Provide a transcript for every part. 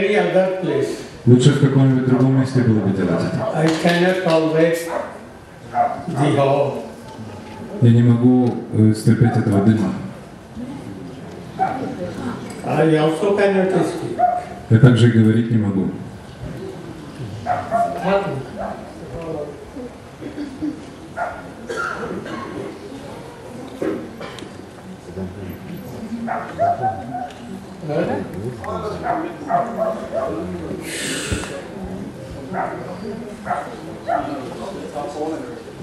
any other place. Лучше в каком-нибудь другом месте было бы делать это. I cannot tolerate the hall. Я не могу э, стерпеть этого дыма. I also cannot speak. Я также говорить не могу.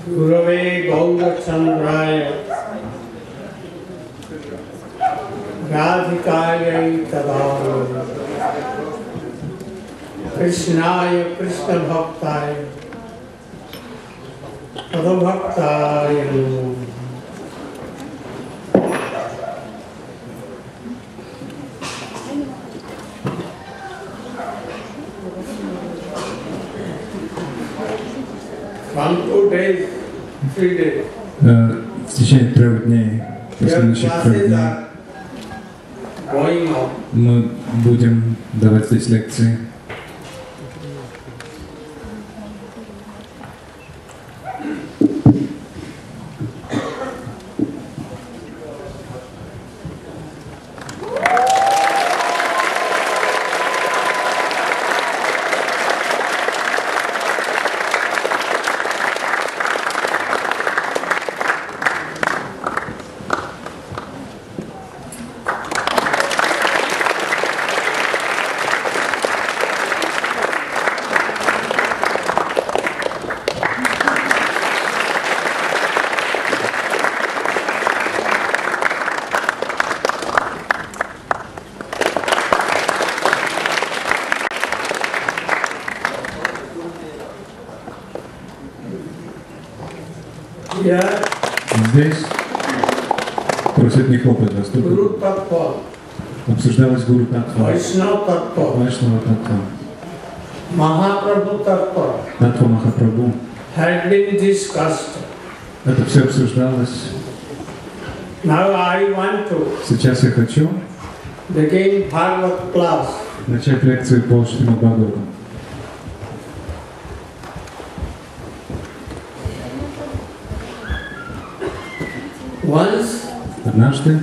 गुरवे गौरचन्द्राय राधिकायै तदालय कृष्णाय कृष्णभक्ताय तदभक्ताय नमो। В течение трех дней, последующих трех дней, мы будем давать здесь лекции. Here, Здесь просят не хлопать вас. Тут Guru Tattva, обсуждалась Гуру Татва, Вайшнава Татва, Mahaprabhu Tattva Татва Махапрабху. had been discussed. Это все обсуждалось. Now I want to Сейчас я хочу begin Bhagavad class. начать лекцию по Шримад Бхагавату. Once Однажды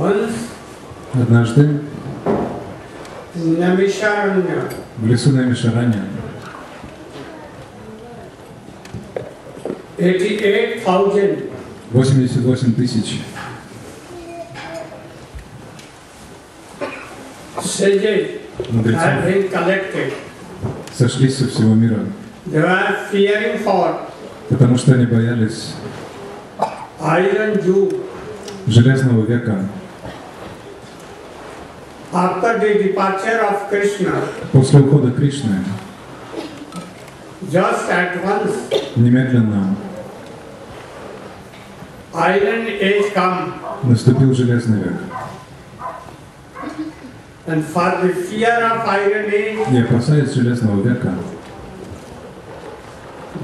Once Однажды? В лесу на Мишаране 88,000 88 тысяч. Мудрецов сошлись со всего мира, потому что они боялись. Железного века. After the departure of Krishna, После ухода Кришны just at once, немедленно Iron Age come. наступил Железный век. And for the fear of Iron Age, И опасаясь Железного века,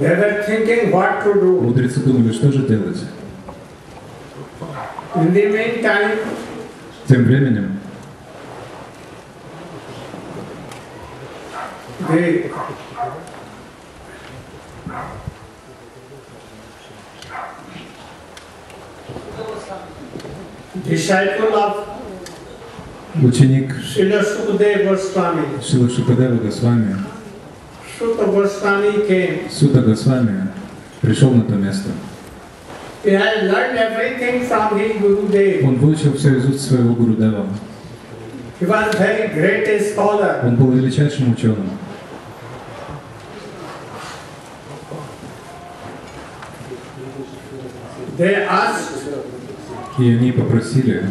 they were thinking what to do. мудрецы думали, что же делать. In the meantime, Тем временем the disciple of ученик Srila Sukadeva Goswami, Шила Шукадева Госвами, Sutta Goswami came. Суда Госвами, пришел на то место. He had learned everything from his Gurudev. Он выучил все из уст своего Гурудева. He was very great a scholar. Он был величайшим ученым. И они попросили,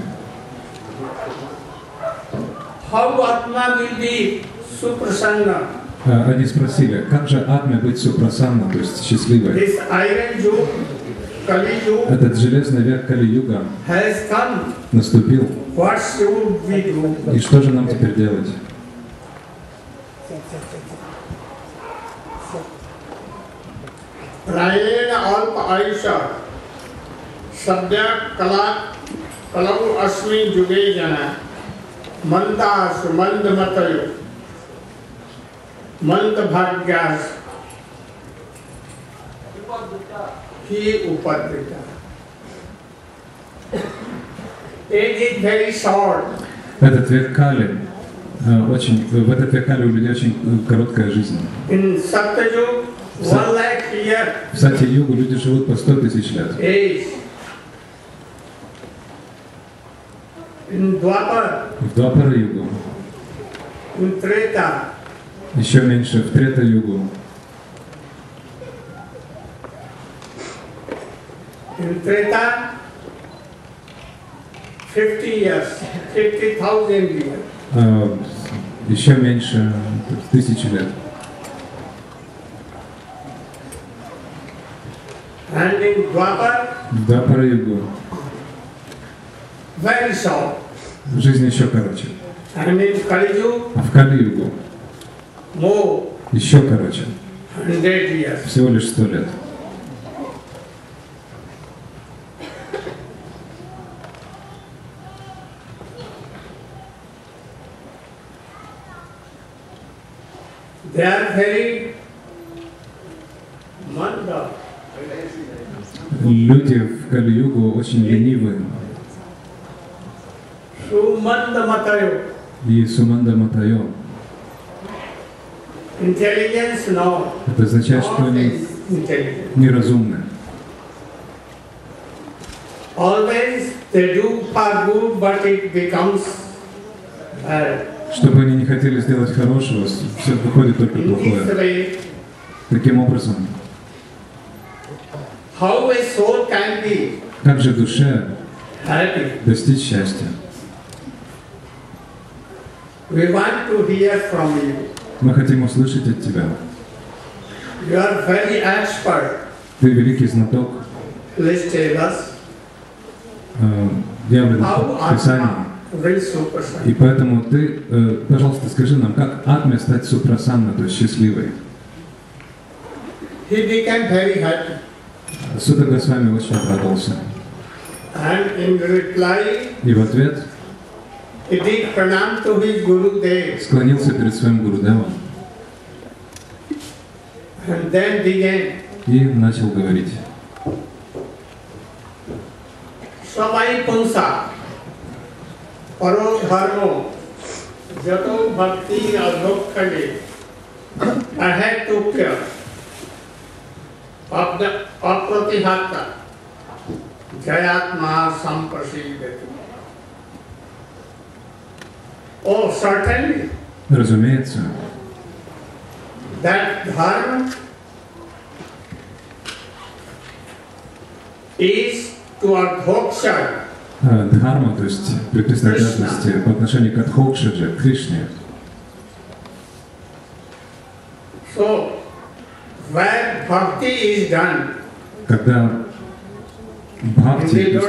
How Atma will be suprasanna? А, они спросили, как же Атме быть супрасанна, то есть счастливой? Этот железный век Кали-юга наступил. И что же нам теперь делать? सद्य कला कलौ अस्मि जुगे जन मंदास मंद मतयो मंद भाग्यास ही उपद्रिता Age is very short. Этот век Кали, а, очень, в этот век Кали у людей очень э, короткая жизнь. In Satyajug, one lakh year В Сати-югу люди живут по 100 тысяч лет. age. В Двапара-югу in Treta, еще меньше, в Трета-югу, in Treta, 50 years, 50,000 years. а, еще меньше, тысячи лет. And in Dwapar, В Двапара-югу very short. жизнь еще короче. And in Kali А в Кали-югу more, еще короче, 100 years. всего лишь 100 лет. They are very manda. Люди в Кали-югу очень ленивые. Sumanda Matayo. И Суманда Матайо. Intelligence, no. Это означает, что они неразумны. Always they do for good, but it becomes bad. Что бы они не хотели сделать хорошего, все выходит только плохое. Таким образом, how a soul can be как же душе достичь счастья? We want to hear from you. Мы хотим услышать от тебя. You are very expert. Ты великий знаток Please tell us писаний. Atma will И поэтому ты, э, пожалуйста, скажи нам, как Атме стать супрасанна, то есть счастливой? He became very happy. Суда Госвами очень обрадовался. And in reply, И в ответ склонился перед своим Гурудевом and then began. и начал говорить. সবাই পুংসা পরো ধর্ম যত ভক্তি অধক্ষণে অহেতুক্য অপ্রতিহত জয়াত্মা সম্প্রসিদ্ধতি Oh, certainly, Разумеется, that dharma is to adhoksha э, дхарма, то есть принадлежности по отношению к Адхокшадже, к Кришне, So, where bhakti is done когда бхакти,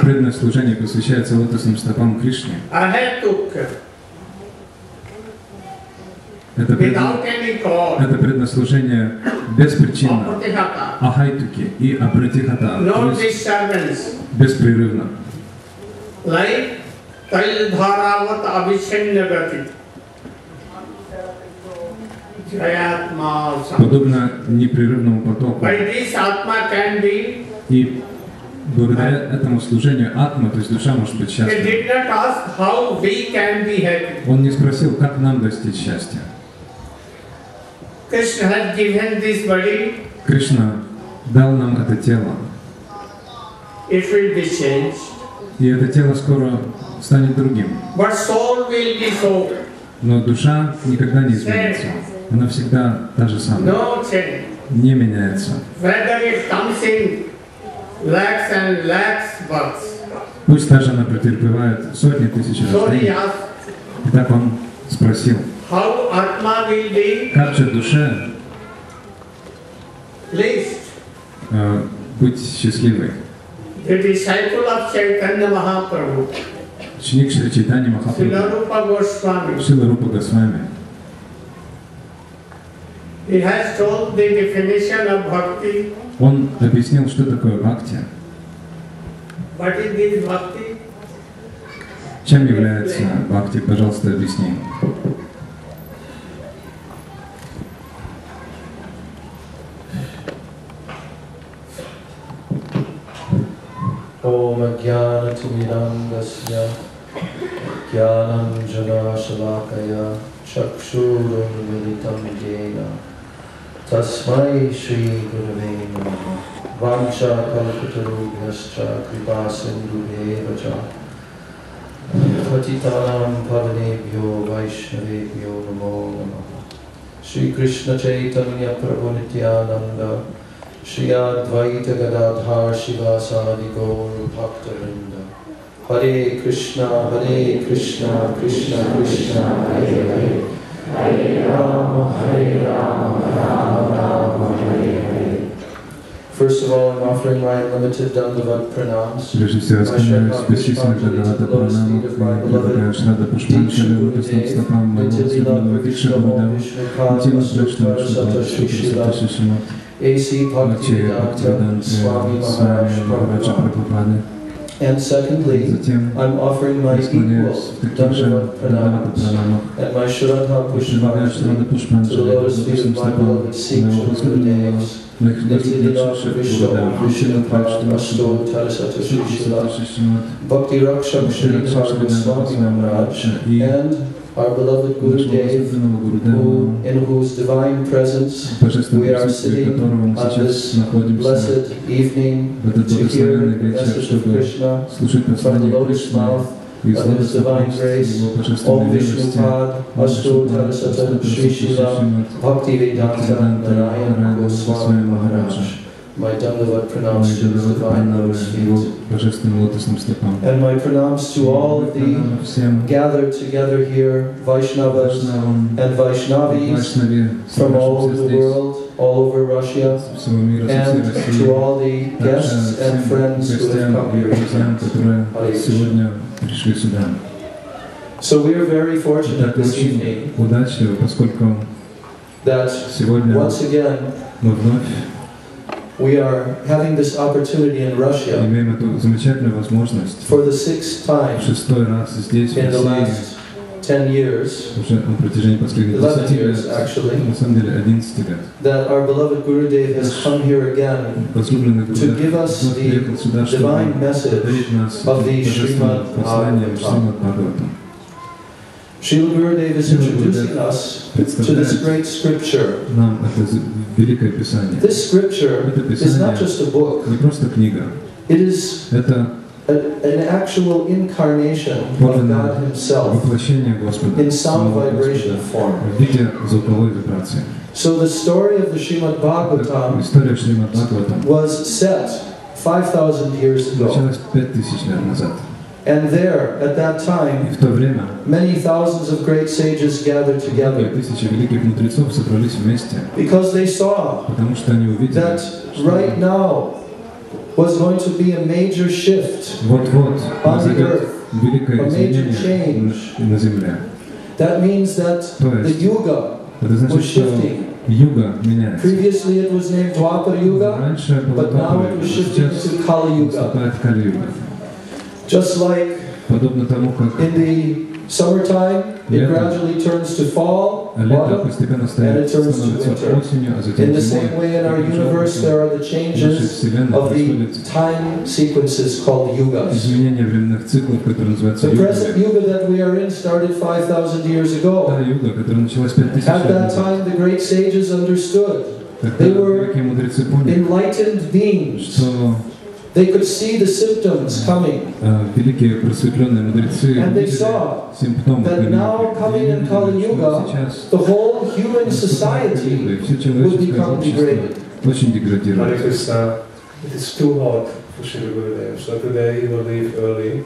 преданное служение посвящается лотосным стопам Кришне, это, cause, это преднослужение беспричинно, ахайтуки и апратихата, беспрерывно. like. Подобно непрерывному потоку. By this Atma can be, И благодаря этому служению атма, то есть душа может быть счастлива. Он не спросил, как нам достичь счастья. Кришна дал нам это тело, и это тело скоро станет другим. Но душа никогда не изменится. Она всегда та же самая. Не меняется. Whether it comes in lakhs and lakhs births. Пусть даже она претерпевает сотни тысяч So рождений. asked, И так он спросил, how Atma will be как же душе pleased? э, быть счастливой? The disciple of Chaitanya Mahaprabhu, Ученик Шри Чайтани Махапрабху, Шила Рупа Госвами, He has told the definition of bhakti. Он объяснил, что такое бхакти. What is this bhakti? Чем является бхакти? Пожалуйста, объясни. Om Jnana Timirandasya Jnanam Janashalakaya Chakshurun Militam Jena तस्मै श्रीगुरवे नमः। वाञ्छाकल्पतरुभ्यश्च कृपासिन्धुभेव च। पतितानां पवनेभ्यो वैष्णवेभ्यो नमो नमः। श्रीकृष्णचैतन्यप्रभुनित्यानन्द श्री अद्वैतगदाधा शिवासादि गौरभक्तवृन्द हरे कृष्ण हरे कृष्ण कृष्ण कृष्ण, हरे हरे। हरे राम हरे राम Ram. First of all, I'm offering my unlimited Dandavat pranams. Прежде всего, склоняюсь в бесчисленных Дагавата Пранамах и предлагаю Шрада Пушманчали лотосным стопам моего возлюбленного Дикши Гурудева, интимно прочного Шрада Шрада Шишима, A.C. Бхакти Bhaktivedanta Бхактивиданта Swami с Maharaj вами Махараджа Prabhupada. Прабхупады. And secondly, Затем I'm offering my склоняюсь equal в таких же Dandavat Дагавата pranams Пранамах and my Shraddha предлагаю Шрада Pushpanjali Пушманчали to the lotus feet лотосным of my стопам beloved Sikh моего возлюбленного Gurudevs, моих Nityananda возлюбленных Krishna Гурудева, Krishna интимно Pad прочного Asto Шрада Tarasata Shri Shila Шишима, Bhakti Rakshak Shri Dhar Goswami Maharaj and our beloved нашего Gurudev возлюбленного who, Гурудева, in whose divine presence божественном we are присутствии sitting которого мы on сейчас this находимся blessed evening в этот to hear благословенный the вечер, message of чтобы Krishna слушать from the послание lotus Кришны mouth из of His лотоса divine уст grace. Его Om божественной Vishnu милости. Pad Asto Tarasata Shri Shila Bhakti Vedanta Narayan Goswami Maharaj. My Dandavat pranams Мои to His Дадавата divine Пранамы lotus Его feet. божественным лотосным стопам. And my pranams to all of the Пранамы всем gathered together here, Vaishnavas Вайшнавам, and Vaishnavis Вайшнаве, from all over the здесь, world, all over Russia, всего мира, со всей and России. to all the Также guests and всем friends who have гостям come и here друзьям, tonight. которые Hare сегодня пришли сюда. So we are very fortunate Так this очень evening удачливо, поскольку that сегодня once again мы вновь we are having this opportunity in Russia имеем эту замечательную возможность for the sixth в time шестой раз здесь, в in the России, last 10 years, уже на протяжении последних 11 10 years лет, actually, на самом деле 11 лет, that our beloved Gurudev has come here again возлюбленный to Гурудев give us вновь the приехал сюда, чтобы divine message подарить нас of the божественным Srimad посланием Bhagavatam. Шримад Бхагаватам. Srila Gurudev is introducing us to this Представляет great scripture. нам это з- великое Писание. This scripture Это is not Писание just a book, не просто книга, it is это a, an actual incarnation of God Himself воплощение Господа, in sound самого vibration Господа, form. в виде звуковой вибрации. So the story of the Srimad Bhagavatam История Шримад Бхагаватам was set 5,000 years ago. началась 5000 лет назад. And there, at that И time, в то время many thousands of great sages gathered многие together тысячи великих мудрецов собрались вместе, because they saw потому что они увидели, that что right now was going to be a major shift. вот-вот on the произойдет earth. великое a major изменение change. на на Земле. That means that То the есть yuga это was значит, что shifting. юга меняется. Previously it was named Dwapar Yuga, Раньше было but now Двапара it юга, was shifting сейчас to Kali Yuga. наступает Кали-юга. Just like Подобно тому, как in the summertime, it gradually turns to fall, autumn, and it turns to winter. In the same way, in our universe, there are the changes of the time sequences called yugas. The present yuga that we are in started 5,000 years ago. At that time, the great sages understood. They were enlightened beings. They could see the symptoms coming. А великие просветленные мудрецы And they видели saw симптомы that now гнева. coming in И Kali видели, что Yuga, сейчас the whole human society и все would человеческое become общество degraded. очень Hare деградирует. Krishna, it is too hot for Srila Gurudev, so today he will leave early.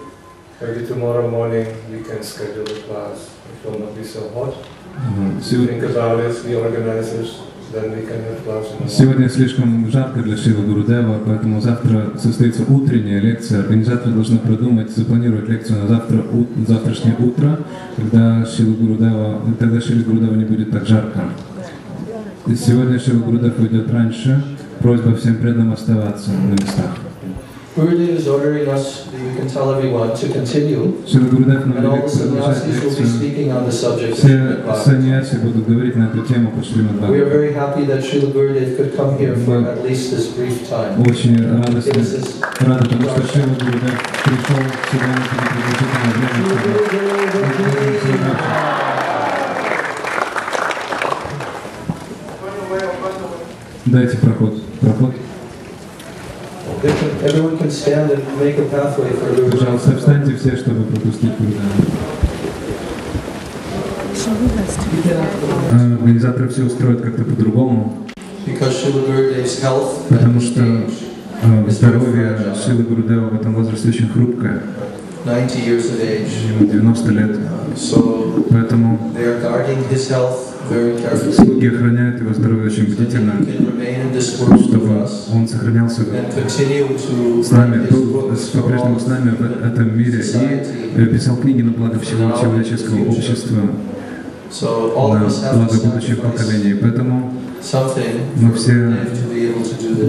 Maybe tomorrow morning we can schedule a class. It will not be so hot. А, Сегодня, Think about it, the organizers, Сегодня слишком жарко для Шива Гурудева, поэтому завтра состоится утренняя лекция. Организаторы должны продумать, запланировать лекцию на завтра, у- завтрашнее утро, когда Шива Гурудева, тогда Шива Гурудева не будет так жарко. И Сегодня Шива Гурудев уйдет раньше. Просьба всем преданным оставаться на местах. You can tell everyone, to continue. Шива Гурудев нам And all the велит продолжать sannyasis will be лекцию. speaking on the subject of Все Srimad Bhagavatam. саньяси будут говорить на эту тему по Шримад We are Бхагаватам. very happy that Srila Gurudev could come here for at least this brief time. Очень Give радостно, us this рада тому, что Шива Гурудев пришел сюда на продолжительное время. Дайте проход. Проход. They can- Everyone can stand and make a pathway for Lord Пожалуйста, встаньте все, чтобы пропустить. А, Организаторы все устроят как-то по-другому, потому что а, здоровье Шилы Гурудева в этом возрасте очень хрупкое, 90 years of age, ему 90 лет. so Поэтому слуги охраняют его здоровье очень бдительно, чтобы он сохранялся с нами, был по-прежнему с нами в этом мире и э, писал книги на благо всего человеческого общества, на благо будущих поколений. Поэтому Мы все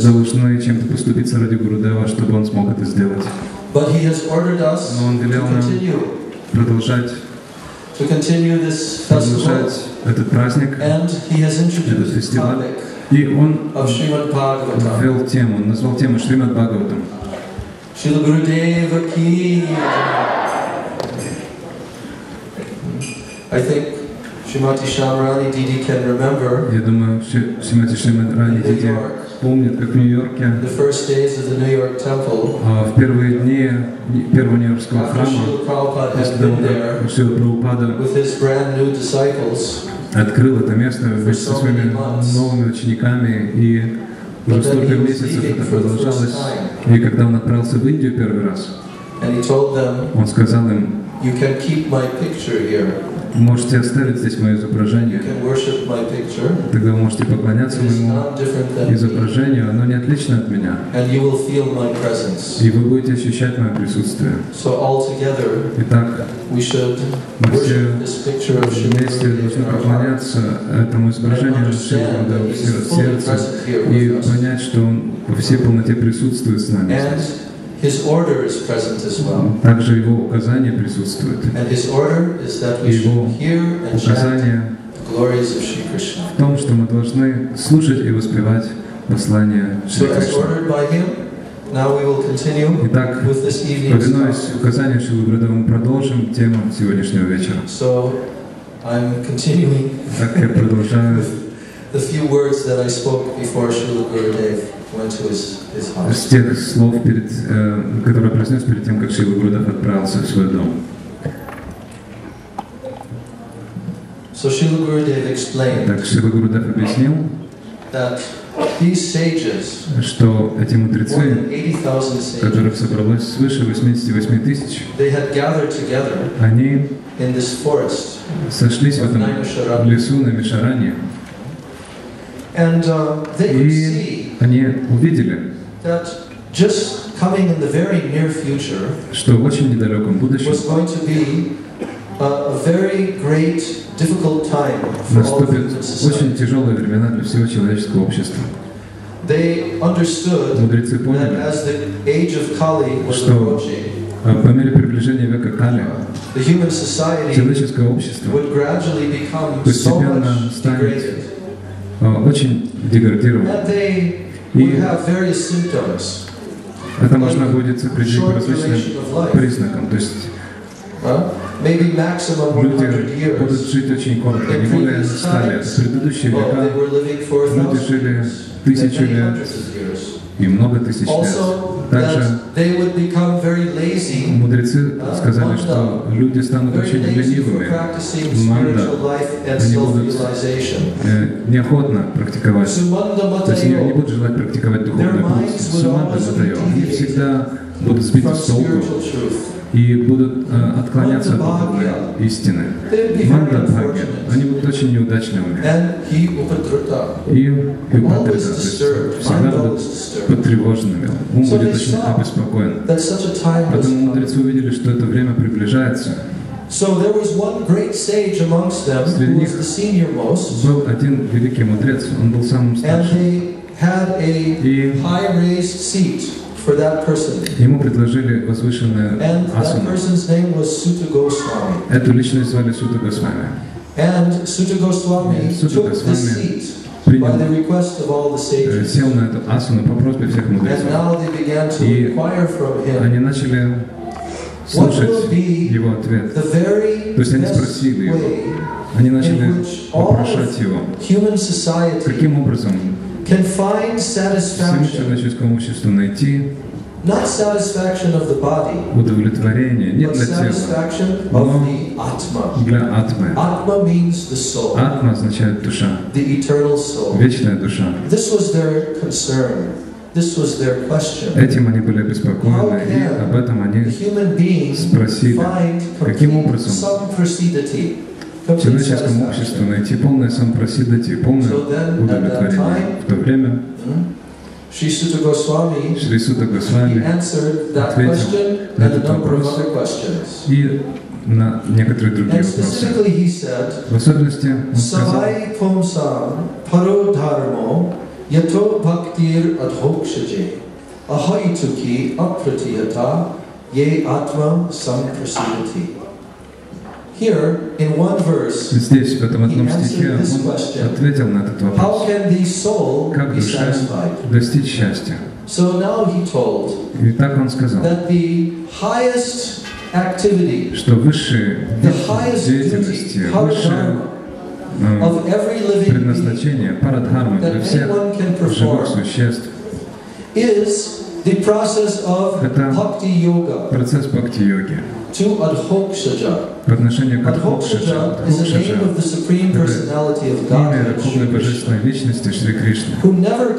должны чем-то поступиться ради Гурудева, чтобы он смог это сделать. Но он велел нам продолжать, to continue this festival. продолжать этот праздник. And he has introduced the фестиваль. topic И он of Srimad Bhagavatam. ввел тему, он назвал тему Шримад Бхагаватам. Srila Gurudeva ki. I think Srimati Shamrani Didi can remember Я думаю, Ши- Шримати Шримад Рани in New Диди York, помнит, как в Нью-Йорке а, в первые дни первого Нью-Йоркского храма, после того, как Шила Прабхупада открыл это место вместе со своими новыми учениками, и уже столько месяцев это продолжалось. И когда он отправился в Индию первый раз, он сказал им, You can keep my picture here. можете оставить здесь мое изображение, тогда вы можете поклоняться моему изображению, оно не отлично от меня, и вы будете ощущать мое присутствие. Итак, мы все вместе должны поклоняться этому изображению Шри understand that Гурудева he в is сер- fully сердце present here и понять, что он по всей полноте присутствует с нами. And his order is present as well. Также его указания присутствуют. And his order is that we Его should hear and chant Указание the glories of Sri Krishna. в том, что мы должны слушать и воспевать послание Шри Кришны. Итак, повинуясь указанию Шри Гурудева, мы продолжим тему сегодняшнего вечера. So I'm continuing Так я продолжаю the few words that I spoke before Srila Gurudev с тех слов, перед, э, которые произнес перед тем, как Шила Гурудев отправился в свой дом. So Srila Gurudev explained Так Шила Гурудев объяснил, that these sages, что эти мудрецы, than 80,000 которых собралось свыше 88 тысяч, они сошлись в этом лесу на Мишаране, uh, и они увидели, что в очень недалеком будущем наступят очень тяжелые времена для всего человеческого общества. Мудрецы поняли, Что? а по мере приближения века Кали, человеческое общество Постепенно станет а, очень деградировано. И это можно будет по Short различным признакам. То есть Huh? Maybe maximum 100 люди будут жить очень коротко, не более 100 лет. В предыдущие века люди жили тысячу лет. И много тысяч лет. Также мудрецы сказали, что люди станут очень ленивыми, Манда. Они будут э, неохотно практиковать. То есть не, не будут желать практиковать minds путь. be Матайо. Они всегда будут сбиты с толку. И будут э, отклоняться от духовной истины. They'd be very Манда Бхагья, unfortunate. они будут очень. And Upadrita, И disturbed, всегда будут потревоженными. Ум будет очень обеспокоен. Поэтому мудрецы увидели, что это время приближается. So there was one great sage amongst them Среди who was the senior most, Был один великий мудрец, он был самым and старшим. they had a high raised seat for that person. ему предложили возвышенное And асану. person's name was Sutta Goswami. Эту личность звали Сута Госвами. And Sutta Goswami took this seat by the request of all the э, sages. сел на эту асану по просьбе всех And мудрецов. now they began to inquire from him Они начали слушать его ответ. the very То есть они спросили его, они начали вопрошать его, каким образом can find satisfaction, not satisfaction of the body, удовлетворение не для тела, Но для атмы. Atma means the soul, Атма означает душа, the eternal soul. вечная душа. This was their concern. This was their question. Этим они были обеспокоены, и об этом они спросили, каким образом человеческому обществу найти полное сампросидати, полное удовлетворение. В то время hmm, Шри Сута Госвами ответил на этот вопрос. и на некоторые другие вопросы. В особенности он сказал, Yato Bhaktir Adhokshaje Ahaituki Apratiyata Ye Samprasidati. Here, in one verse, здесь, в этом одном стихе, он ответил на этот вопрос. Как satisfied? достичь счастья? И так он сказал, что высшие деятельности, высшее э, предназначение, парадхармы для всех живых существ, Это процесс бхакти-йоги. To adhokshaja. По отношению к the supreme Это имя Верховной Божественной Личности Шри Кришны, Который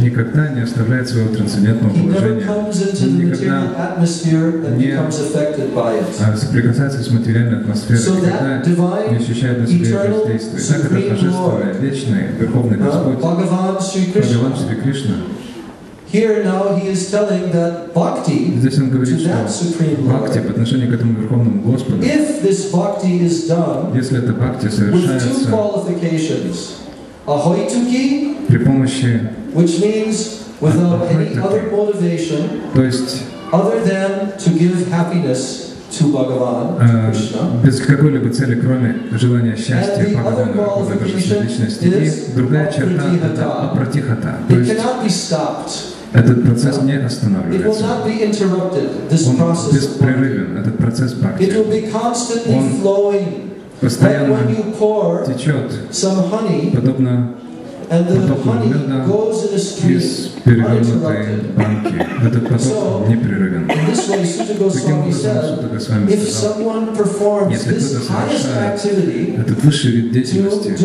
никогда не оставляет своего трансцендентного положения, никогда не- а соприкасается с материальной атмосферой, So никогда не ощущает на себе eternal, воздействия. И так это supreme Божественный, вечный, Верховный uh, Господь, Бхагаван. Шри Кришна. Here now he is telling that bhakti Здесь он to говорит, that что supreme бхакти Lord, по отношению к этому Верховному Господу, if this bhakti is done если это бхакти with two совершается qualifications. Ahoituki, при помощи, which means without any other motivation то есть other than to give happiness to Bhagavan, э, Krishna. без какой-либо цели, кроме желания счастья And the Бхагавана, other Верховной Божественной qualification Личности. is И другая черта — это apratihata. апратихата. То It есть cannot be stopped. Этот процесс не останавливается. Он беспрерывен, этот процесс бхакти. Он Постоянно течет, подобно потоку меда из перевернутой банки. Этот поток непрерывен. Таким образом, Сutta Госвами сказал, Если кто-то совершает этот высший вид деятельности,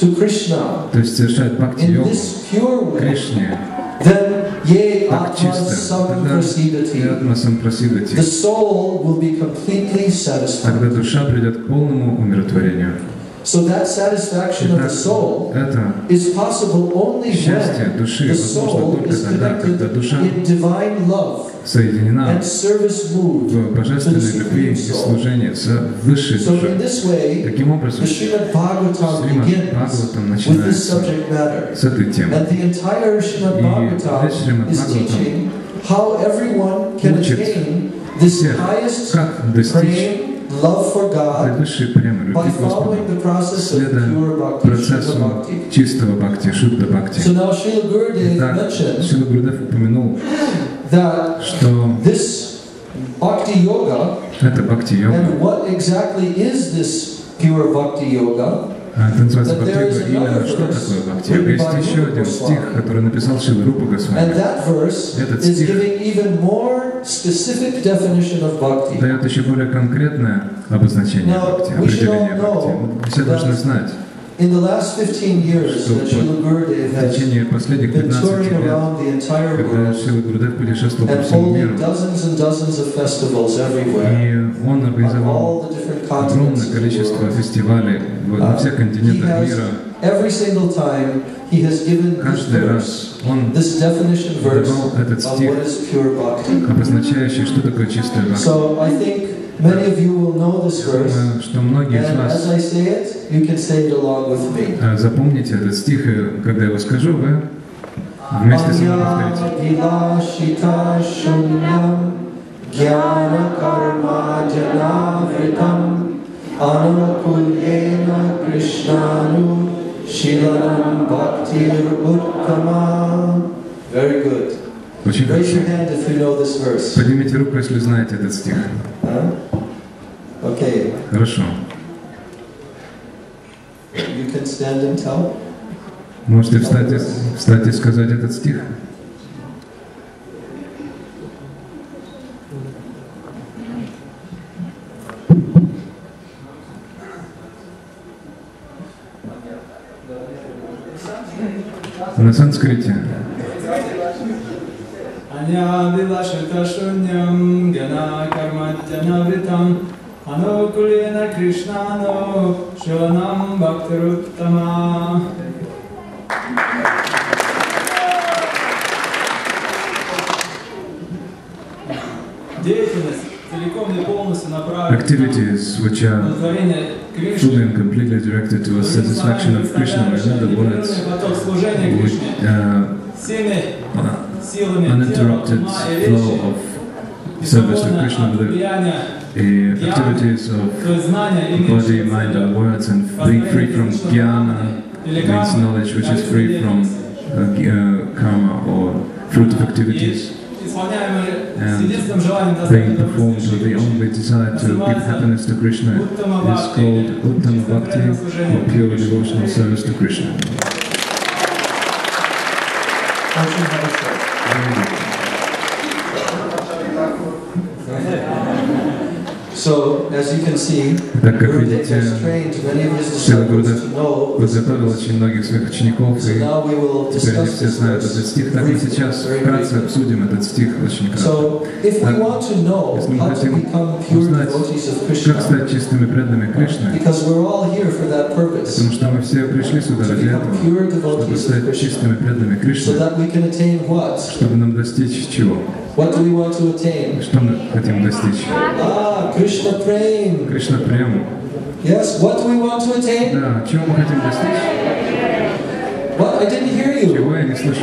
to Krishna. То есть this pure way, Кришне, так чисто, тогда. Ятма Сампрасидати, тогда душа придет к полному умиротворению. So that satisfaction of the Итак, soul это is possible only счастье when души the возможно soul только is тогда, когда connected душа in divine love соединена and service mood в to the божественной любви supreme и soul. служении с высшей So in душой. this way, Таким образом, the Srimad Bhagavatam Шримад begins Бхагаватам with this начинается subject matter. с этой темы. And the entire Srimad И Bhagavatam весь Шримад is Бхагаватам teaching how everyone can учит attain this всех, highest как достичь praying, love for God высшей премии by любви к Господу following the process of следуя pure bhakti, Shuddha процессу bhakti. чистого бхакти, шудда So бхакти. Итак, mentioned Шила Гурдев упомянул, that что this bhakti yoga это бхакти-йога. and what exactly is this pure bhakti yoga А, Это называется But there is Бхакти Йога. Именно что такое Бхакти written Йога? by Есть еще один стих, который написал Шила Рупа Госвами. Этот стих дает еще более конкретное обозначение Бхакти, определение Бхакти. Мы Все должны знать, In the last 15 years что that Srila Gurudev в has течение последних been 15 touring лет, around the entire когда world Шила Гурудев путешествовал по and всему holding миру, dozens and dozens of festivals everywhere и он on организовал all the different continents огромное of the количество world. фестивалей в- на всех He континентах has, мира. every single time, he has given this Каждый verse, раз он this definition verse давал этот of стих, what is pure bhakti. обозначающий, что такое чистая бхакти. So I think many of you will know this verse, что многие из вас as I say it, you can say it along with me. э, запомните этот стих, когда я его скажу, вы вместе со мной повторите. Bhaktir uttama. Very good. Очень хорошо. Поднимите руку, если знаете этот стих. Okay, Хорошо. you can stand and tell. Можете встать встать и сказать этот стих? На санскрите. ज्ञानादिलशतशून्यं ज्ञानाकर्मज्ञानवृतम् अनुकूलेन कृष्णानो शोनं भक्तिरुत्तमा Activities which are fully and completely directed to a satisfaction of Krishna, in other words, we, uh, uninterrupted flow of service to Krishna with the eh, activities of body, mind, and words, and being free from jnana means knowledge which is free from uh, uh karma or fruit of activities and being performed with the only desire to give happiness to Krishna is called Uttama Bhakti or pure devotional service to Krishna. Очень хорошо. Very good. So, as you can see, Так как Gurudev видите, has trained many of his Шрила disciples Гурудев to know this подготовил очень многих своих учеников, и теперь они все знают этот стих. Так мы сейчас вкратце обсудим этот стих очень кратко. Так, если мы хотим узнать, Как стать чистыми преданными Кришны? Потому что мы все пришли сюда ради этого, чтобы стать чистыми преданными Кришны, чтобы нам достичь чего? What do we want to attain? Что мы хотим достичь? Ah, Krishna Prem. Кришна прему. Yes, what do we want to attain? Да, чего мы хотим достичь? What? I didn't hear you. Чего я не слышу?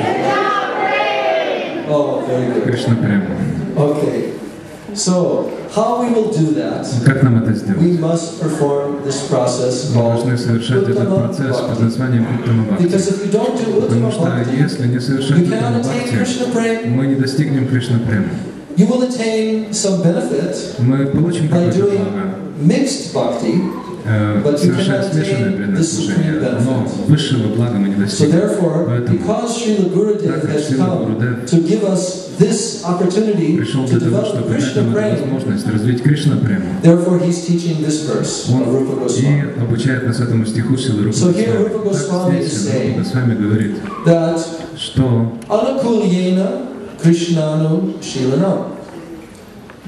Oh, very good. Кришна прему. Okay. So, how we will do that? Как нам это We сделать? must perform this process Мы called должны совершать этот Uttama процесс под Bhakti. названием Уттама Бхакти. Because if you don't do Потому Uttama что Bhakti, если не you совершать Уттама cannot attain Бхакти, Krishna Prem. мы не достигнем Кришна прему. You will attain some benefit Мы получим by какое-то doing благо, mixed bhakti, э, But you совершать cannot смешанное attain преданное the служение, supreme но benefit. высшего блага мы не So достигнем. therefore, Поэтому, because Srila Gurudev Так как has Шрила come Гурудев to give us this opportunity пришел для того, чтобы дать нам эту возможность развить Кришна of Он и обучает нас этому стиху силы Рупа Госвами. Так здесь Рупа Госвами говорит, что.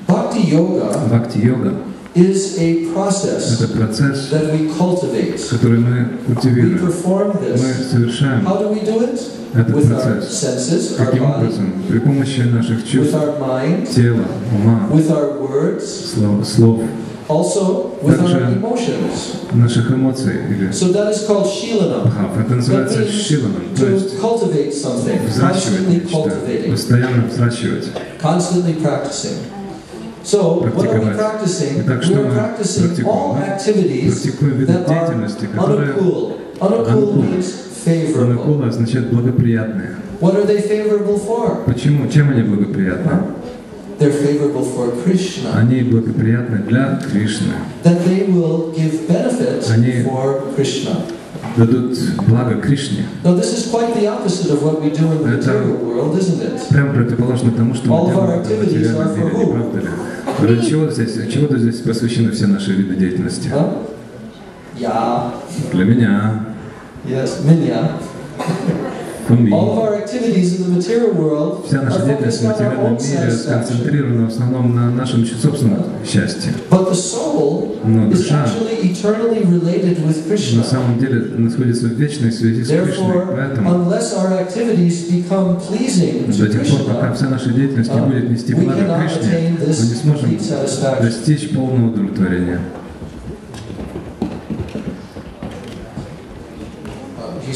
Bhakti Yoga бхакти-йога is a – process это процесс, that we cultivate. который мы We культивируем. perform Мы this. совершаем How do we do it? этот With our процесс. senses, our Каким body, образом? При помощи наших with чувств, our mind, тела, ума, with our words, слов, слов, also with our Также- emotions. наших эмоций или So that is called Shilanam. бхав. Это называется шиланом, то To есть cultivate something, взращивать constantly нечто, cultivating, постоянно взращивать. constantly practicing. Практиковать. Итак, что мы практикуем? Мы Практикуем виды деятельности, которые Anukul. Anukul Анукул. means favorable. анакула означает благоприятные. Почему? Чем они благоприятны? they're favorable for Krishna, они благоприятны для Кришны, that they will give benefit Они- for Krishna. дадут благо Кришне. Now, this is quite the opposite of what we do in the material world, isn't it? Прям противоположно тому, что All мы делаем в материальном мире, не правда ли? Ради чего здесь, чего здесь посвящены все наши виды деятельности? Huh? Yeah, Для меня, yes, minya. For me. All of our activities in the material world Вся are наша деятельность focused в on our материальном own мире сконцентрирована в основном на нашем собственном счастье. But the soul Но is душа actually eternally related with на Krishna. самом деле находится в вечной связи с Кришной. Therefore, Поэтому unless our activities become pleasing to до тех пор, пока Krishna, вся наша деятельность не будет нести we благо cannot Кришне, attain мы не this сможем достичь полного удовлетворения.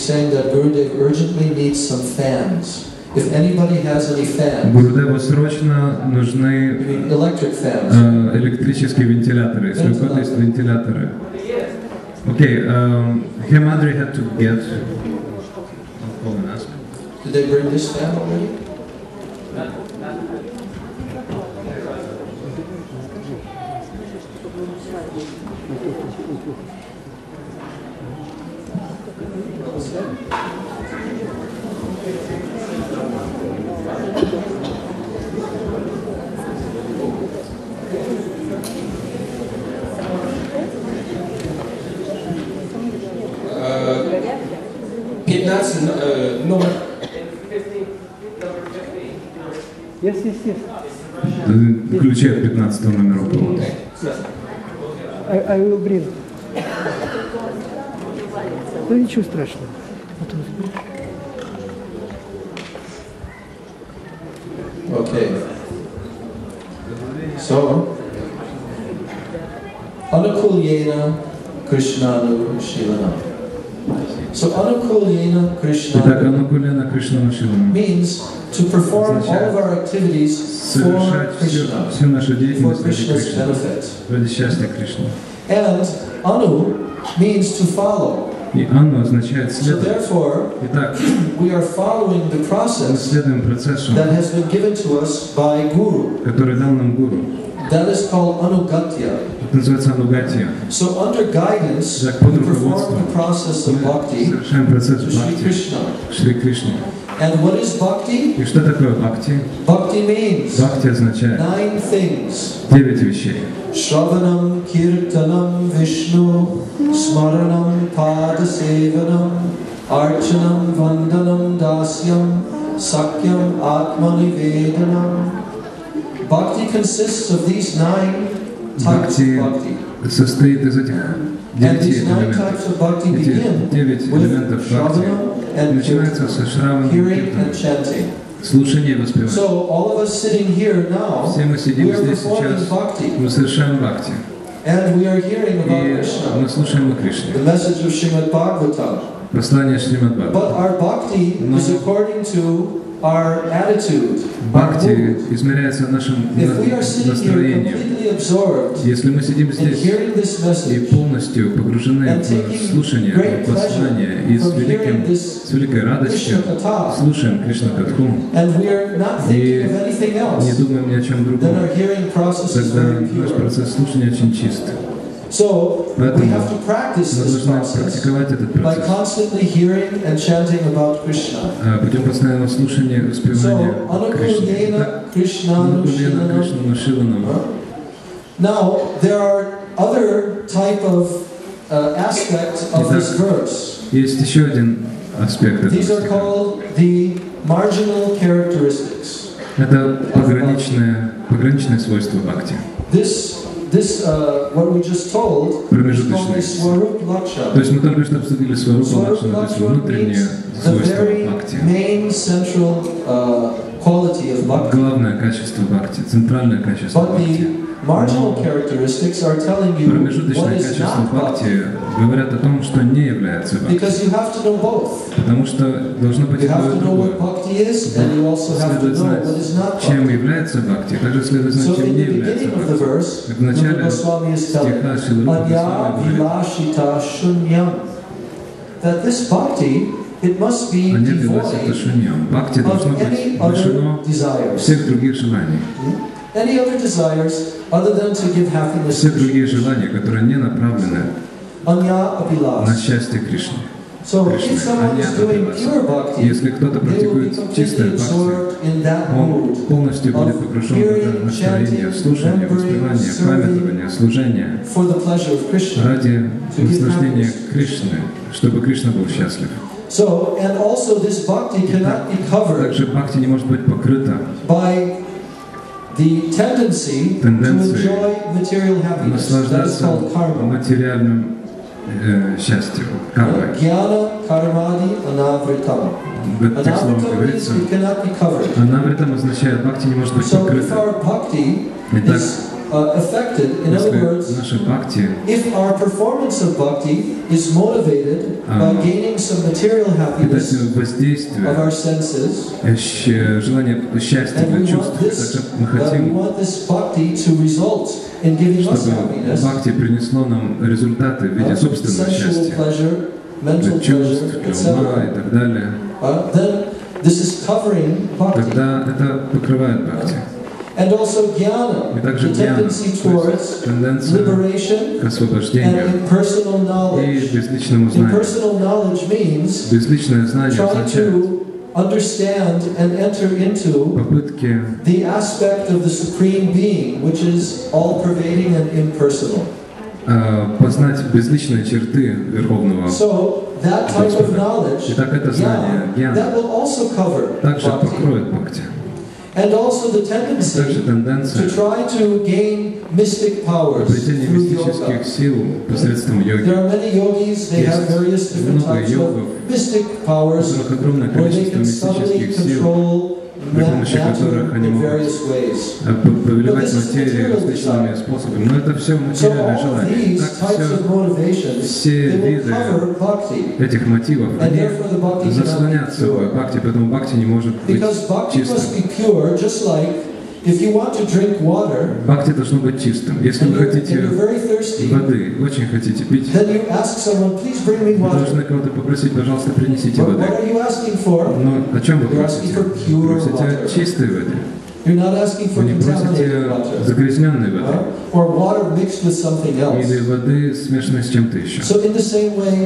saying that Gurudev urgently needs some fans. If anybody has any fans, Гурудеву срочно I нужны mean electric fans, э, электрические вентиляторы, если у кого-то есть вентиляторы. Окей, um, Hemadri had to get... I'll call and ask. did they bring this fan already? 15 э, номер Yes, yes, yes. Ключи от 15 номера был. I, I will bring. Ну ничего страшного. Вот он. Okay. So, Anukulyena Krishnanu Shilana. So, Anukulyena Итак, Krishnanu Анукулена Кришна Нашилана. means to perform all of our activities for Совершать всю, Krishna, всю нашу for деятельность ради Krishna's Кришны, benefit. ради счастья Кришны. And Anu means to follow. И Анну означает So, следовать. therefore, Итак, we are following the мы process следуем процессу, that has been given to us by Guru. который дал нам Гуру. That is called Anugatya. Это называется Анугатия. So under guidance, Так, под we perform руководством the process of мы bhakti совершаем процесс to Sri бхакти, Krishna. Шри Кришне. And what is bhakti? И что такое бхакти? Bhakti means Бхакти означает nine things. девять вещей. Shravanam, Kirtanam, Vishnu, Smaranam, Padasevanam, Archanam, Vandanam, Dasyam, Sakyam, Atmanivedanam. Bhakti consists of these nine types Bhakti of bhakti. состоит из этих And девяти these nine элементов. types of bhakti Эти begin девять with элементов бхакти Kirtanam, со слушания и воспевания. So all of us sitting here now, Все мы сидим здесь сейчас, мы совершаем бхакти. and we are hearing И Krishna, мы слушаем о Кришне. the message of Srimad Bhagavatam. Послание Шримад. But our bhakti No. is according to our attitude, our Бхакти измеряется нашим настроением. Если мы сидим здесь и полностью погружены в слушание этого послания и с, великим, с великой радостью слушаем Кришна Катху, anything не думаем ни о чем другом, тогда наш процесс слушания очень чист. So we Поэтому have to practice Мы this должны process практиковать этот by процесс constantly hearing and chanting about Krishna. а, путем постоянного слушания и воспевания So, Кришны. Anukulyena Krishna Анукулена Nushilanam. Кришна Нашиланам. Now, there are other type of uh, aspects of this verse. Есть еще один аспект этого These are стиха. called the marginal characteristics. Это пограничное, пограничное свойство бхакти. This, this, uh, what we just told, То есть мы только что обсудили сварупа лакшана, то есть внутреннее свойство бхакти. main central uh. Главное качество бхакти, центральное качество бхакти. The marginal characteristics are telling you what Промежуточное is качество not bhakti. бхакти говорят о том, что не является бхакти. Because you have to know both. Потому что должно быть have и to know what другое. Следует знать, чем является бхакти, также следует знать, чем не является бхакти. в начале стиха Anya Госвами говорит, that this bhakti, it must be devoid of any other desires. всех других желаний. Все другие желания, которые не направлены на счастье Кришны. Bhakti, Если кто-то практикует чистое бхакти, он полностью будет погружен в это настроение the pleasure of Krishna. ради наслаждения Кришны, чтобы Кришна был счастлив. Также бхакти не может быть покрыта by the tendency to enjoy material happiness. That is called karma. материальным э, счастьем, кармой. Jnana karmadi anavritam. В этих словах Anavritam means говорится, it cannot be covered. анавритам означает, бхакти не может быть So if our bhakti Итак, uh, affected, in other если words, наше бхакти if our performance of bhakti is motivated А. by gaining some material happiness питательное of воздействие, our senses, э, щ- желание счастья and для we чувств, want this, также мы uh, we хотим, want this bhakti to result in giving us чтобы happiness, бхакти принесло нам результаты в виде uh, собственного sensual счастья, pleasure, mental для чувств, pleasure, для ума и etc. так далее, Uh, then this is covering bhakti. тогда это покрывает бхакти. And also jnana, И также the гьяна, tendency то towards есть тенденция liberation к and освобождению impersonal и knowledge. безличному знанию. Impersonal knowledge means Безличное знание try означает to understand and enter into попытки the aspect of the Supreme Being, which is all pervading and impersonal. э, познать безличные черты Верховного. So, that type of knowledge, Итак, это знание, jnana, гьяна, that will also cover также bhakti. покроет бхакти. And also the Также tendency тенденция to try to gain mystic powers обретения through мистических yoga. сил посредством йоги. There are many yogis, they have Есть various different много types йогов, of mystic у powers которых огромное where they количество can subtly мистических сил, control при помощи которых они могут э, повелевать материей различными способами. Но это все материальное желание. Так все все виды этих мотивов, они заслонят собой бхакти, поэтому бхакти не может быть чистым. Be pure, just like if you want to drink water Бхакти должно быть чистым. Если вы хотите воды, очень хотите пить, вы должны кого-то попросить, пожалуйста, принесите воды. Но о чем вы просите? pure Просите чистой воды. You're not asking for Вы не просите загрязненной воды. Или воды, смешанной с чем-то еще.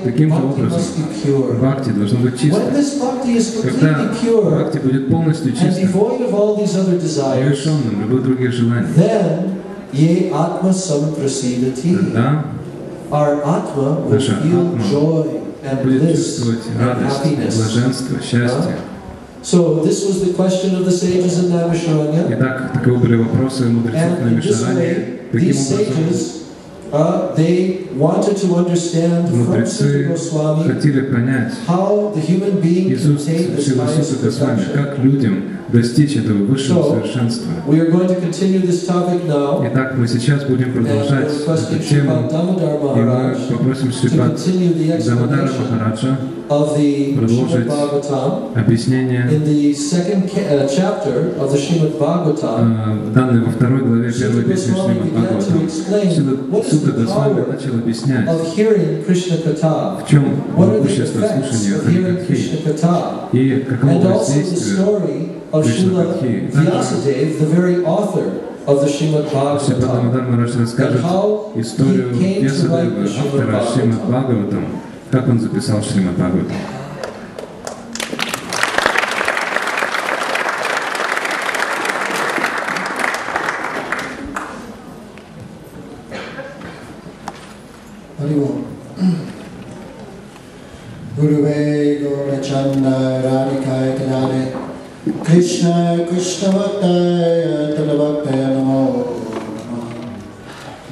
Таким же образом. Бхакти должно быть is Когда бхакти будет полностью чистым, лишенным любых других желаний, тогда Наша атма будет чувствовать радость, блаженство, счастье. So this was the question of the sages in Naimisharanya. Итак, таковы были вопросы мудрецов And на in this Мишаране. way, Таким these образом, sages, uh, they wanted to understand from мудрецы Sutta Goswami хотели понять how the human being из can уст attain this Шиласута highest Госвами, perfection. как людям Достичь этого высшего So, совершенства. We are going to continue this topic now, Итак, мы сейчас будем продолжать эту тему, и мы попросим Шрипад Дамадара Махараджа продолжить объяснение uh, э, данной во второй главе первой песни Шримад Бхагаватам. Госвами power начал объяснять, в чем могущество слушания Харикатхи и каково воздействие of Srila Kathi. Vyasadeva, the very author of the Srimad Шрипад Bhagavatam. Дамодар Марадж And how he came to write the Srimad Шримад Bhagavatam. Бхагаватам, как он записал Шримад Бхагаватам. Haribo. Guruve Gaurachandra Radhikaya Tadade कृष्णाय कृष्णवताय तलवक्तय नमो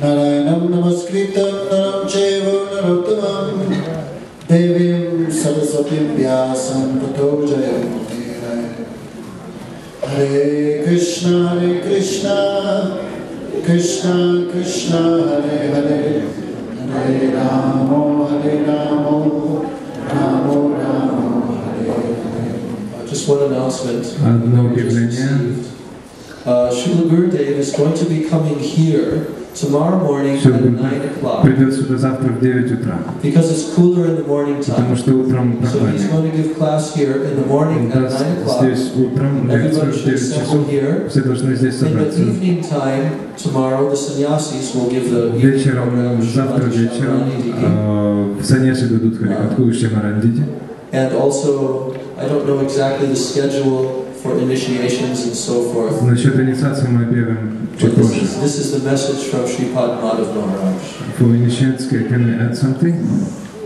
नारायणं नमस्कृतं नरं चैव नरोत्तमं देवीं सरस्वतीं व्यासं ततो जयमुदीराय हरे कृष्ण हरे कृष्ण कृष्ण कृष्ण हरे हरे हरे रामो हरे रामो रामो Ram Just one announcement. Одно we just объявление. received. Uh, Srila Gurudev is going to be coming here tomorrow morning Всё, at будет. 9 o'clock придет сюда завтра в 9 утра, because it's cooler in the morning потому time. что утром So he's прохладнее. going to give class here in the morning Он at даст 9 o'clock. здесь утром лекцию Everybody в should 9 часов. assemble here. Все должны здесь In the собраться. evening time, tomorrow, the sannyasis will give the evening Вечером, program, завтра Srimati вечером, Shamrani Diki. э, в Саньясе дадут Харикатху и Шимарандити. And also, I don't know exactly the schedule for initiations and so forth. Насчет инициации мы объявим чуть But this позже. is, this is the message from Sripad Madhav Maharaj. For initiates, can we add something?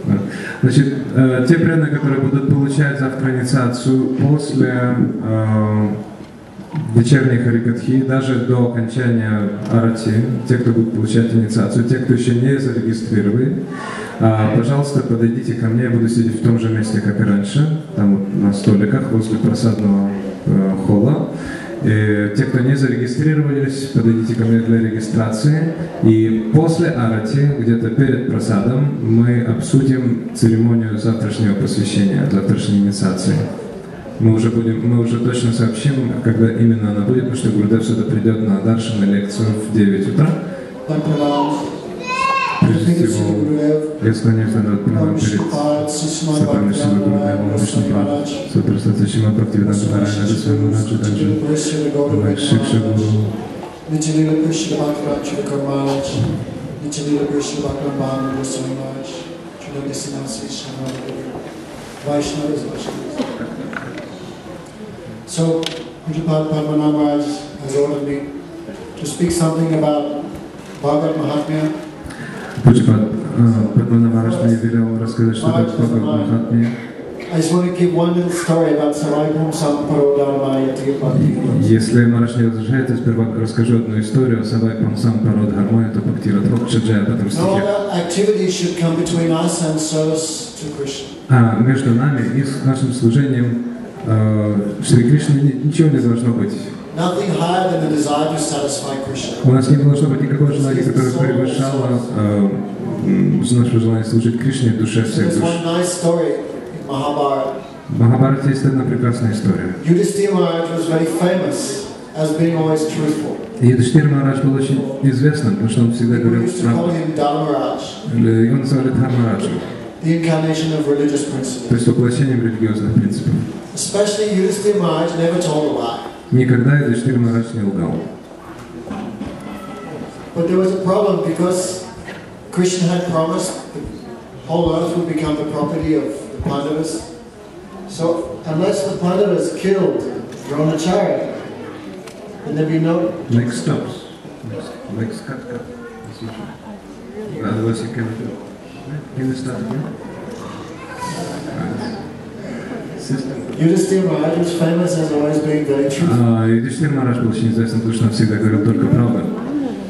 Да. Значит, э, те преданные, которые будут получать завтра инициацию после э, вечерней харикатхи, даже до окончания арати, те, кто будут получать инициацию, те, кто еще не зарегистрировали, а, пожалуйста, подойдите ко мне, я буду сидеть в том же месте, как и раньше, там вот на столиках возле просадного э, холла. И те, кто не зарегистрировались, подойдите ко мне для регистрации. И после арати, где-то перед просадом, мы обсудим церемонию завтрашнего посвящения, завтрашней инициации. Мы уже, будем, мы уже точно сообщим, когда именно она будет, потому что Гурдев сюда придет на Даршин на лекцию в 9 утра. Прежде всего, Гурудев. я склоняюсь на Om прямо перед Шива Гурдевом, Bhaktivedanta Вишнупад, Maharaj. Сатрасата Шима Бхактивиданта Нарайна, Госвами Раджа Данджи, Шикша Гуру, Nityalila Krishna Bhaktivedanta Chudakar Maharaj. Nityalila Krishna Bhaktivedanta Bhanu Goswami Maharaj. Chudakar Sinasi Shamavadari. Vaishnavas, Vaishnavas. So, Pujapad Padmanabh Maharaj has ordered me to speak something about Bhagavad Mahatmya. Пучпад, Падмана Мараш мне велел рассказать что-то про Махатме. I just want to give one little story about Saraipum Samparodharmaya Tirupati. Если Мараш не возражает, я сперва расскажу одну историю о Савай Памсам Парод Гармоне, то Бхактира Трок Чаджая об этом стихе. other activities should come between us and service to Krishna. А между нами и с нашим служением э, Шри Кришны ни- ничего не должно быть. У нас не должно быть никакого желания, которое превышало э, наше желание служить Кришне в душе всех душ. В Махабхарате есть одна прекрасная история. Юдхиштир Махарадж был очень известным, потому что он всегда говорил правду. Его называли Дхармараджем, the incarnation of religious то principles. есть воплощением религиозных принципов. Especially Yudhisthira Maharaj never told a lie. Никогда Юдхиштир Махарадж не лгал. But there was a problem because Krishna had promised the whole earth would become the property of the Pandavas. So unless the Pandavas killed Dronacharya, then there'd be no Next stops. Next cut, cut. Otherwise you can, can you А, Юдхиштир Махарадж был очень известным, потому что он всегда говорил только правду.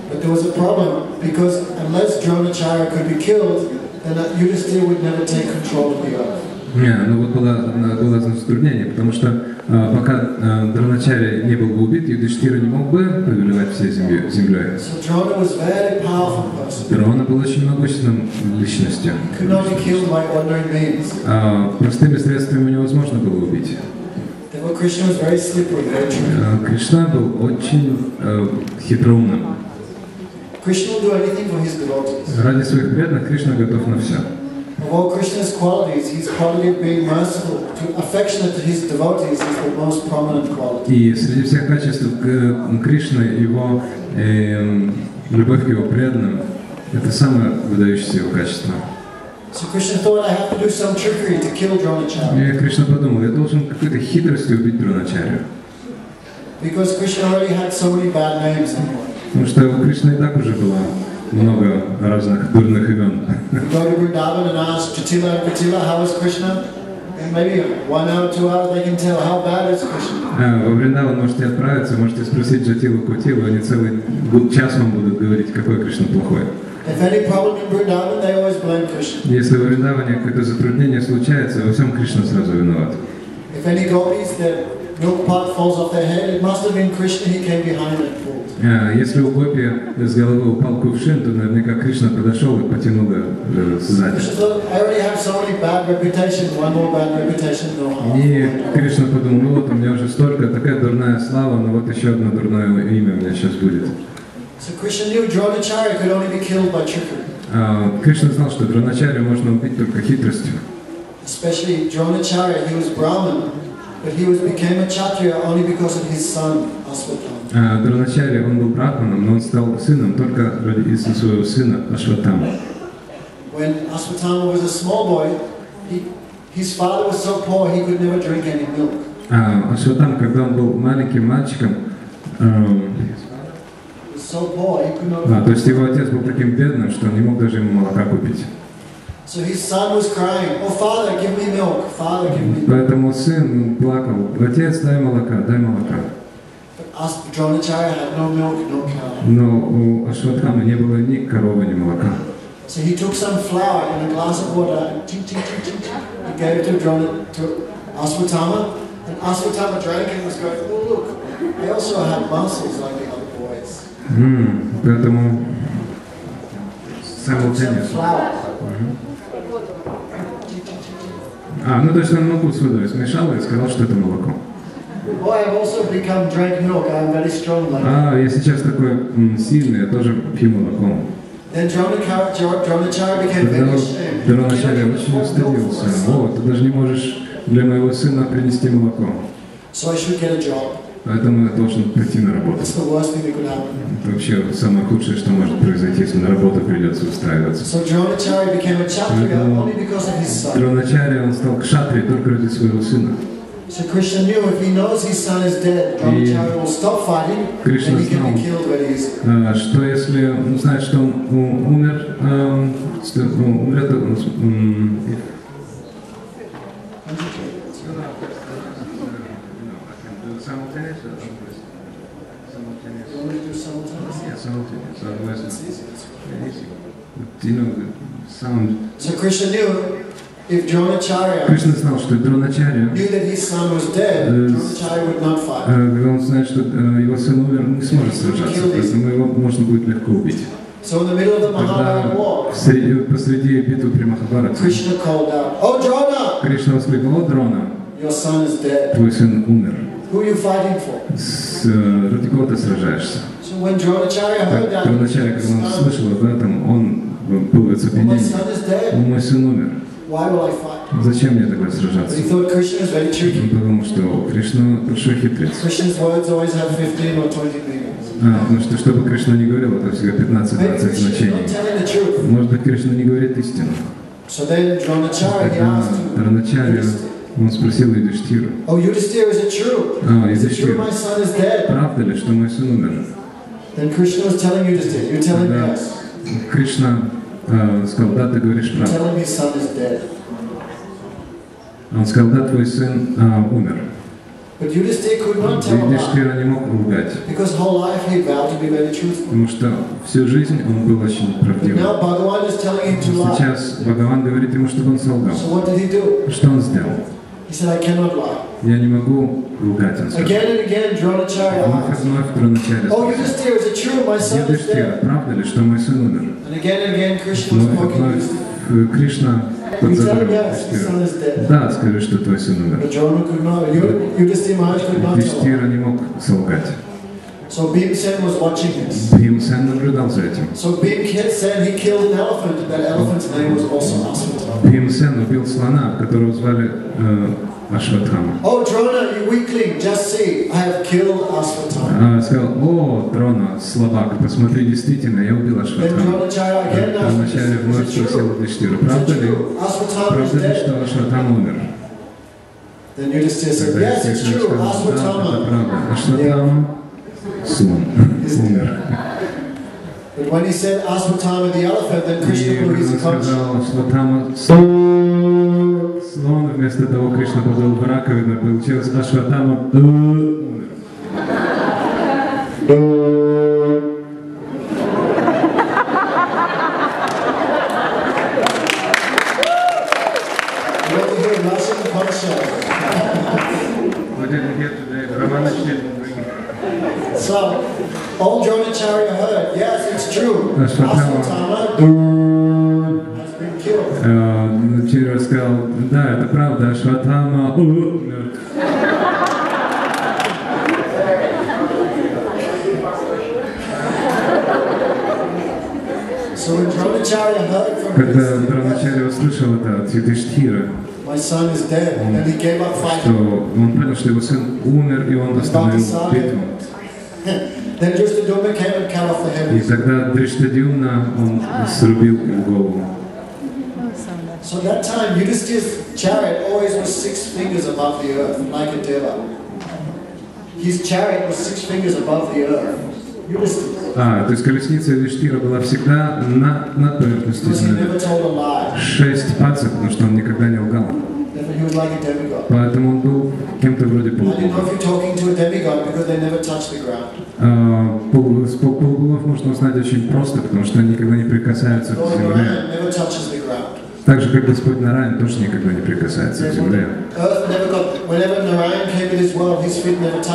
But there was a problem because unless Dronacharya could be killed, then Yudhisthira would never take control of the earth. Не, ну вот было, было затруднение, потому что а, пока а, Дроначаря не был бы убит, Юдхиштира не мог бы повелевать всей землей. Дрона был очень могущественным личностью. А, простыми средствами невозможно было убить. А, Кришна был очень э, хитроумным. Ради своих преданных Кришна готов на все. Of all Krishna's qualities, his quality of being merciful, to affectionate to his devotees is the most prominent quality. И среди всех качеств Кришны его эм, любовь к его преданным – это самое выдающееся его качество. So Krishna thought, I have to do some trickery to kill Dronacharya. И Кришна подумал, я должен какой-то хитростью убить Дроначарю. Because Krishna already had so many bad names. Потому что у Кришны и так уже было много разных дурных имен. Go to Vrindavan and ask Jatila and Katila, how is Krishna? And maybe one hour, two hours, they can tell how bad is Krishna. А, Во Вриндаван можете отправиться, можете спросить Джатилу Кутилу, они целый час вам будут говорить, какой Кришна плохой. If any problem in Vrindavan, they always blame Krishna. Если в Вриндаване какое-то затруднение случается, во всем Кришна сразу виноват. If any gopis, their milk pot falls off their head, it must have been Krishna, he came behind and pulled. А, Если у Гопи с головы упал кувшин, то наверняка Кришна подошел и потянул э, сзади. Krishna thought, I already have so many bad reputation, one more bad reputation, no harm. И Кришна подумал, ну вот у меня уже столько, такая дурная слава, но вот еще одно дурное имя у меня сейчас будет. So Krishna knew Dronacharya could only be killed by trickery. А, Кришна знал, что Дроначаря можно убить только хитростью. Especially Dronacharya, he was Brahmin, А, Дроначаря, он был брахманом, но он стал сыном только ради своего сына Ашватама. When Aswatthama was a small boy, he, his father was so poor he could never drink any milk. А Ашватам, когда он был маленьким мальчиком, эм, то есть его отец был таким бедным, что он не мог даже ему молока купить. So his son was crying, "Oh father, give me milk! Father, give me milk!" Поэтому сын плакал, отец, дай молока, дай молока. But As- Dronacharya had no milk, no cow. Но у Ашватхамы не было ни коровы, ни молока. So he took some flour in a glass of water and ting, ting, ting, ting, ting, he gave it to, Drona, to Aswatthama. And Aswatthama drank and was going, oh look, I also had muscles like the other boys. М, Поэтому Some simultaneous. flour. А, ну то есть он муку с водой смешал и сказал, что это молоко. А, я сейчас такой сильный, я тоже пью молоко. Дроначаря очень устыдился. О, ты даже не можешь для моего сына принести молоко. So I should get a job. Поэтому я должен пойти на работу. Это вообще самое худшее, что может произойти, если на работу придется устраиваться. Дроначаря он стал кшатри только ради своего сына. So Krishna knew if he knows his son is dead, Dronacharya will stop fighting Krishna and he can be killed when he's А, что если он знает, что он у- умер, ну, умрет, он с- м, You want me to do simultaneously? You know, sound. So Krishna knew if Dronacharya Кришна знал, что Дроначаря, knew that his son was dead, Yes. Dronacharya would not fight. э, когда он знает, что э, его сын умер, не сможет сражаться, поэтому его можно будет легко убить. So in the middle of the Mahabharata war, посреди битвы при Махабарате Krishna called out, Oh Drona, Кришна воскликнул, о, Дрона, your son is dead. твой сын умер. Who are you fighting for? С, э, ради кого ты сражаешься? So when Dronacharya heard that, Первоначально, когда он слышал об этом, он был в oh, my оцепенении. son is «О, dead. Мой сын умер. Зачем мне тогда сражаться? подумал, что Кришна большой хитрец. Krishna's words always have 15 or 20 meanings. А, потому что что бы Кришна не говорил, это всегда Maybe 15-20 Krishna is значений. Может быть, Кришна не говорит истину. Тогда Yudhishthira, он спросил Юдиштиру, Oh Yudhishthira, is it true? а, Is it true Юдиштир, my son is dead? правда ли, что мой сын умер? Then Krishna was telling Yudhishthira, you're telling me yes. Кришна э, сказал, да, ты говоришь правду. Он сказал, да, твой сын а, умер. Юдиштира не мог лгать, потому что всю жизнь он был очень правдивым. Сейчас Бхагаван говорит ему, чтобы он солгал. Что он сделал? Я не могу он сказал. Again and again, Вновь и вновь Дроначаря Oh спросил. Yudhishthira, is it true my son is dead? правда ли, что мой сын умер? And again and again, Krishna was poking э, Кришна You is dead. Да, скажи, что твой сын умер. Юдиштира не мог солгать. So Bhimsen was watching this. Бхимсен наблюдал за этим. So Bhimsen, he killed an elephant. That elephant's name was also Aswatthama. Бхимсен убил слона, которого звали э, Ашватхама. Oh Drona, you weakling, just see, I have killed Aswatthama. А, сказал, о, Дрона, слабак, посмотри, действительно, я убил Вначале is вновь спросил? Юдиштиру, правда ли? Правда ли, что Ашватхама умер? Then Yudhishthira said, yes, it's true, Aswatthama. правда. Ашватхама слон умер. But when he said Aswatthama the elephant, then Krishna conch. сказал Ашватхама слон, слон, вместо того Кришна подал в раковину, получилось Ашватхама Когда вначале услышал это от Юдиштхира, My son is dead, and he gave up что fighting. он понял, что его сын умер, и он остановил битву. Then Dristaduma came and cut off the head. И тогда Дриштадюмна он срубил ему голову. So that time, Yudhishthira's chariot always was six fingers above the earth, like a deva. His chariot was six fingers above the earth. Yudhishthira. А, то есть колесница Юдиштхира была всегда на, над поверхностью земли. Шесть пальцев, потому что он никогда не лгал. Поэтому он был кем-то вроде полубога. А, полубогов можно узнать очень просто, потому что они никогда не прикасаются к земле. Так же, как Господь Нараян тоже никогда не прикасается к земле.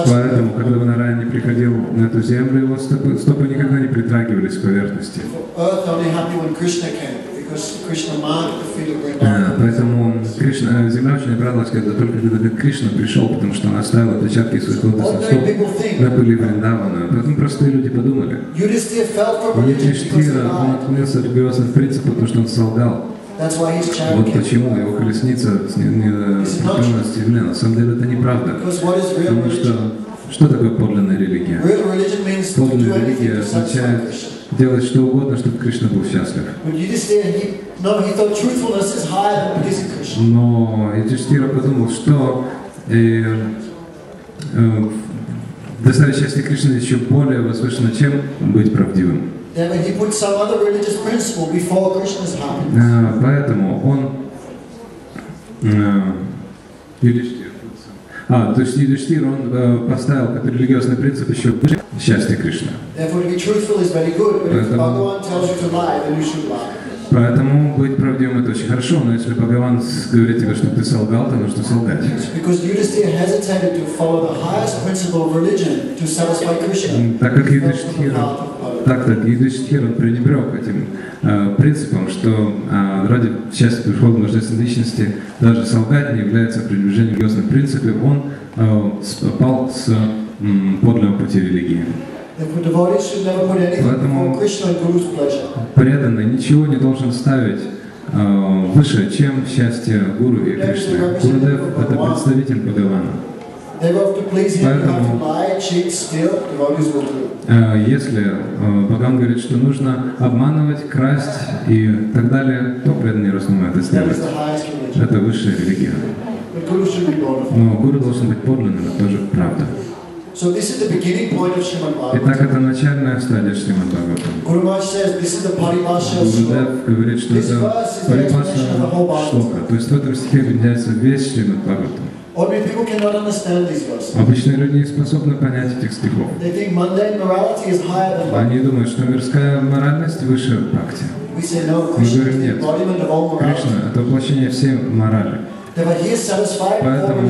Поэтому, когда Нараян не приходил на эту землю, его стопы, стопы никогда не притрагивались к поверхности. А, Vrindavan. Поэтому Кришна, э, земля очень обрадовалась, когда только когда Кришна пришел, потому что он оставил отпечатки своих лотосных стоп на пыли Вриндавана. Поэтому простые люди подумали. He Юдиштхира, он отклонился от религиозных принципов, потому что он солгал. Вот почему его колесница скреплена на самом деле это неправда. Потому что что такое подлинная религия? Подлинная религия означает делать что угодно, чтобы Кришна был счастлив. Но Юдиштхира подумал, что э, э, доставить счастье Кришны еще более возвышено, чем быть правдивым. А, Поэтому он э, Юдиштхир, а, то есть Юдиштхир, он э, поставил как религиозный принцип еще выше счастья Кришны. Поэтому- Bhagavan tells you to lie, then you should lie. Поэтому быть правдивым это очень хорошо, но если Бхагаван говорит тебе, что ты солгал, то нужно солгать. Так как He fell from the Юдиштхира path of Bhagavan. Так, так, Юдиштхир, он пренебрег этим э, принципом, что э, ради счастья прихода божественной личности даже солгать не является приближением к религиозным принципам, он э, спал с м, подлинного пути религии. Поэтому-. Преданный ничего не должен ставить э, выше, чем счастье Гуру и Кришны. Гурудев – это представитель Бхагавана. Поэтому-. Э, Если э, Бхагаван говорит, что нужно обманывать, красть и так далее, то преданные разумно это сделать. Это высшая религия. Но гуру должен быть подлинным, это тоже правда. Итак, это начальная стадия Шримад Бхагаватам. Гурудев говорит, что это Bhagavatam. шлока. То есть в этом стихе объединяется весь Шримад Бхагаватам. Обычные люди не способны понять этих стихов. Они думают, что мирская моральность выше бхакти. Мы говорим нет. Кришна – это воплощение всей морали. Поэтому-.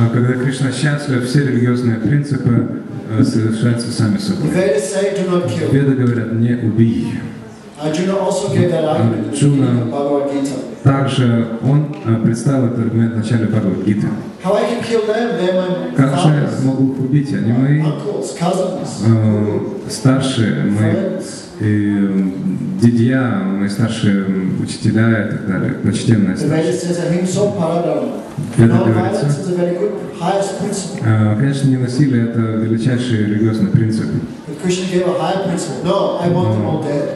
А когда Кришна счастлив, все религиозные принципы э, совершаются сами собой. Веды говорят «не убий». Arjuna Также он э, представил этот аргумент в начале? They're my Как же я могу их убить? Они мои э, старшие, мои м, дядья, мои старшие учителя и так далее, почтенные старшие. Это говорится. Э, Конечно, не насилие – это величайший религиозный принцип.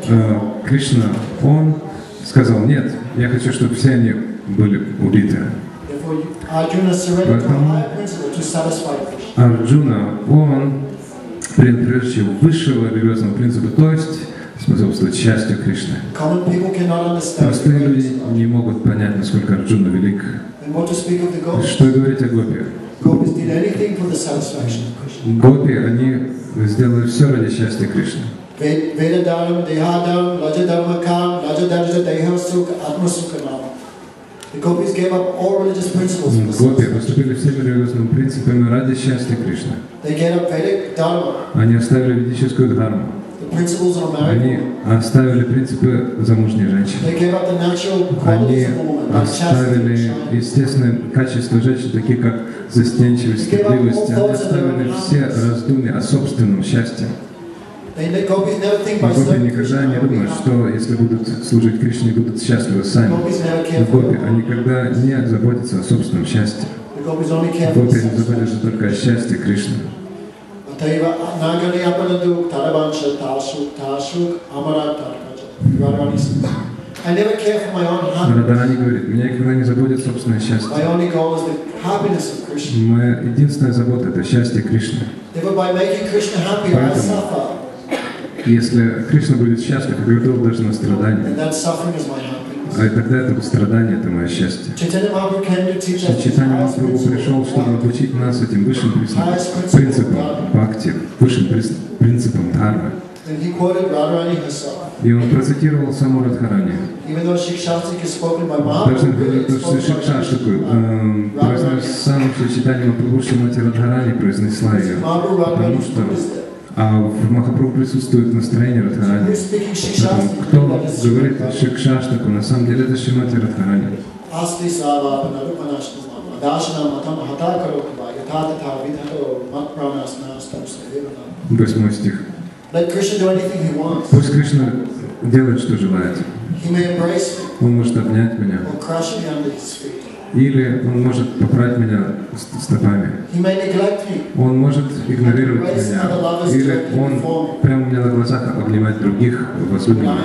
Э. Кришна, он сказал, нет, я хочу, чтобы все они были убиты. Поэтому-. Арджуна, он прежде всего высшего религиозного принципа, то есть способствовать счастью Кришны. Простые люди не могут понять, насколько Арджуна велик. Что и говорить о гопи. Гопи, они сделали все ради счастья Кришны. Ve- Vedadaram, Dehadam, Lajadharmakam, Lajadarja Deha Sukha, Atma Sukhanam. The gopis gave up all religious principles Гопи поступили всеми религиозными принципами ради счастья Кришны. They gave up Vedic Dharma, Они оставили ведическую дхарму. Они оставили принципы замужней женщины. Они оставили естественные качества женщин, такие как застенчивость, стыдливость. Они оставили все раздумья о собственном счастье. Гопи serving никогда не думают, что если будут служить Кришне, будут счастливы сами. Гопи, the они никогда не заботятся о собственном счастье. The не заботятся только о счастье Кришны. Радарани говорит, меня никогда не заботит собственное счастье. Моя единственная забота – это счастье Кришны. Поэтому-. Если Кришна будет счастлив, готов даже на страдания. My А тогда это страдание, это мое счастье. The Читание Махапрабху пришел, чтобы обучить нас этим высшим принципам, принципам бхакти, высшим принципам дхармы. И он процитировал саму Радхарани. Даже что Radharani. произнес сам читание Махапрабху Шримати Радхарани произнесла ее. Потому что. А в Махапрабху присутствует настроение Радхарани. Кто говорит Шикшаштаку, на самом деле это Шримати Радхарани. Восьмой стих. Пусть Кришна делает, что желает. Он может обнять меня. Или он может попрать меня ст- стопами. Он может игнорировать меня. Или он прямо у меня на глазах обнимать других возлюбленных.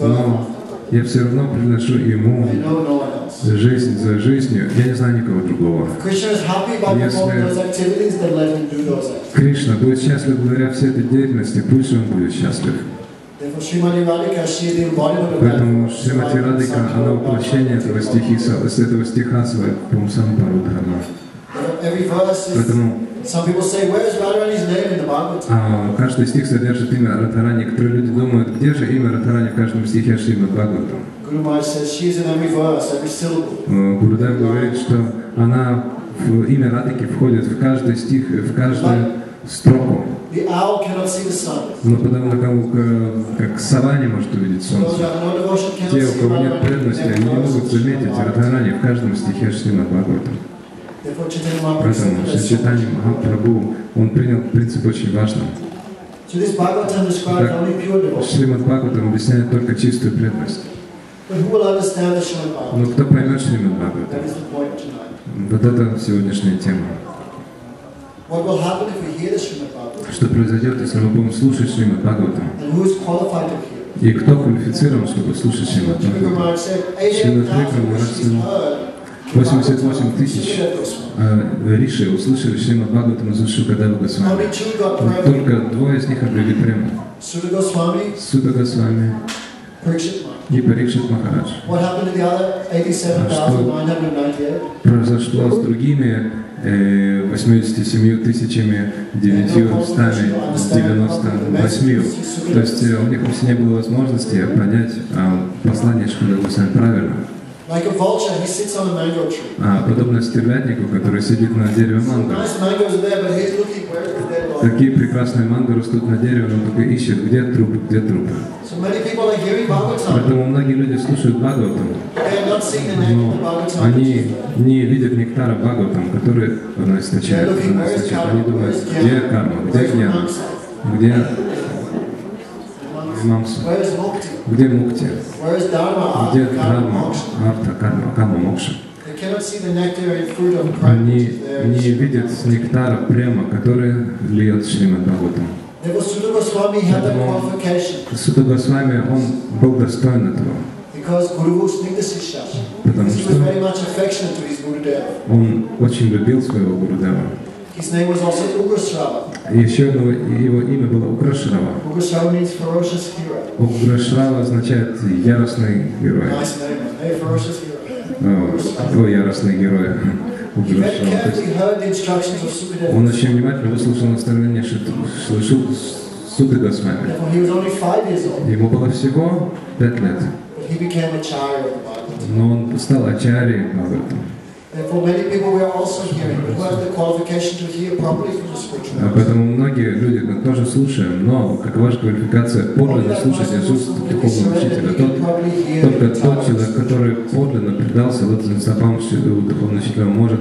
Но я все равно приношу ему жизнь за жизнью. Я не знаю никого другого. Activities. Кришна будет счастлив благодаря всей этой деятельности, пусть он будет счастлив. Поэтому Шримати Радика, она воплощение этого, стихи, с этого стиха своего Пумсампару Дхарма. Поэтому а, каждый стих содержит имя Радхарани. Некоторые люди думают, где же имя Радхарани в каждом стихе Шримад Бхагаватам. Э, Гурудев говорит, что она в имя Радхики входит в каждый стих, в каждую строку. The owl cannot see the sun. Но подобно как, как сова не может увидеть солнце. Те, у кого нет преданности, они не могут заметить Радхарани в каждом стихе Шримад Бхагаватам. Поэтому сочетание Махапрабху, он принял принцип очень devotion. Шримад Бхагаватам объясняет только чистую преданность. Но Bhagavatam? кто поймет Шримад Бхагаватам? Вот это сегодняшняя тема. Что произойдет, если мы будем слушать Шримад Бхагаватам? И кто квалифицирован, чтобы слушать Шримад Бхагаватам? Maharaj said, Шрила 88,000 Трипура Махарадж rishis сказал, heard 88 тысяч э, Риши услышали Шримад Бхагаватам из Госвами. Two got prema. Только двое из них обрели прему. Суда Госвами и Парикшит Махарадж. Other 87,998? Произошло с другими 87 тысячами 998. То есть э, у них просто не было возможности понять а, послание Шкудева Госвами правильно. Like a vulture, he sits on a mango tree. А, подобно стервятнику, который сидит на дереве манго. Такие прекрасные манго растут на дереве, но он только ищет, где труп, где труп. Поэтому многие люди слушают Бхагаватам, но они не видят нектара Бхагаватам, который она источает. Она источает. Они думают, где карма, где гьяна, где мамса, где мукти, где дхарма, арта, карма, карма, мокша. Они не видят нектара према, который льет Шримад Бхагаватам. Суда Госвами, он был достоин этого, потому что он очень любил своего Гурудева. Еще одно его имя было Уграшрава. Уграшрава означает яростный герой. Nice name. Hey, ferocious hero. О, о, яростный герой. Уграшрава. Он очень внимательно выслушал наставление слышал Суды Госвами. Ему было всего пять лет, но он стал ачари Бхагаватам. А. Поэтому многие люди мы тоже слушаем, но какова же квалификация подлинно слушать из уст духовного учителя? Тот, только тот человек, который подлинно предался вот стопам духовного учителя, может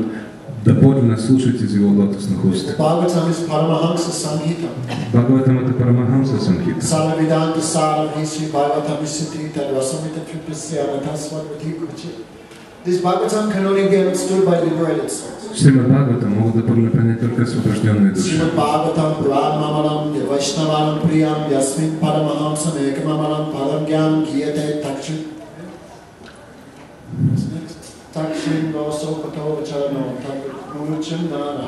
доподлинно слушать из его лотосных уст. Бхагаватам это Парамахамса Самхита. Hisi Bhagavatam Isiti Tad Rasamita Tripasya Anataswati Kuchi. This Bhagavatam can only be understood by liberated souls. Шримад Бхагаватам могут доподлинно понять только освобожденные души. Srimad Bhagavatam Puran Mamalam Vaishnavanam Priyam Yasmin Paramahamsam Ekamamalam Padam Gyam Giyate Takshin. What's next? Takshin no Sopato Vacharano Takuruchim Nara.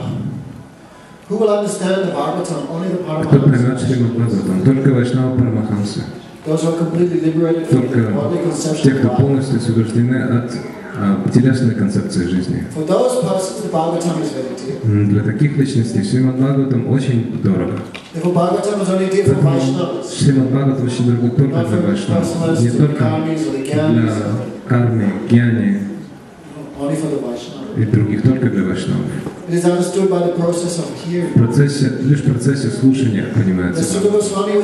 Who will understand the Bhagavatam? Only the Кто поймет Paramahamsam. Шримад Бхагаватам? Только Вайшнава Парамахамса. Those who are completely liberated from the Только worldly те, conception кто of life. полностью освобождены от а, телесной концепции жизни. Для таких личностей Шримад Бхагаватам очень дорого. Шримад Бхагаватам очень дорог только для for Вайшнавов, не только для кармы, гьяни и других, только для Вайшнавов. It is understood by the process of В hearing. процессе, лишь в процессе слушания понимается. Суда Госвами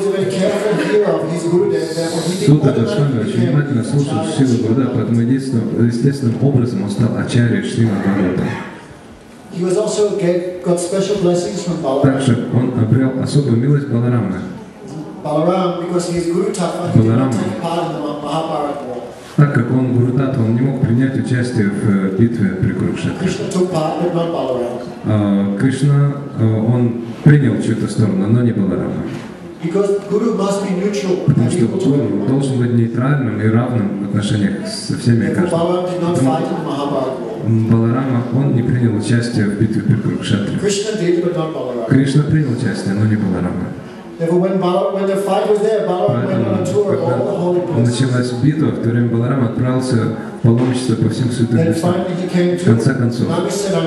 очень внимательно слушал. Шилу Гуруда, поэтому единственным, естественным образом он стал Ачарьей from Balaram. Также он обрел особую милость Баларамы. Balaram, because Так как он Гурудат, он не мог принять участие в э, битве при Курукшетре. Not Balaram. А, Кришна, э, он принял чью-то сторону, но не Баларама. Потому что Гуру должен быть нейтральным и равным в отношениях со всеми и каждым. Баларама, он не принял участие в битве при Курукшетре. Кришна принял участие, но не Баларама. Поэтому, началась битва, в то время Баларам отправился в паломничество по всем святым местам. В конце концов,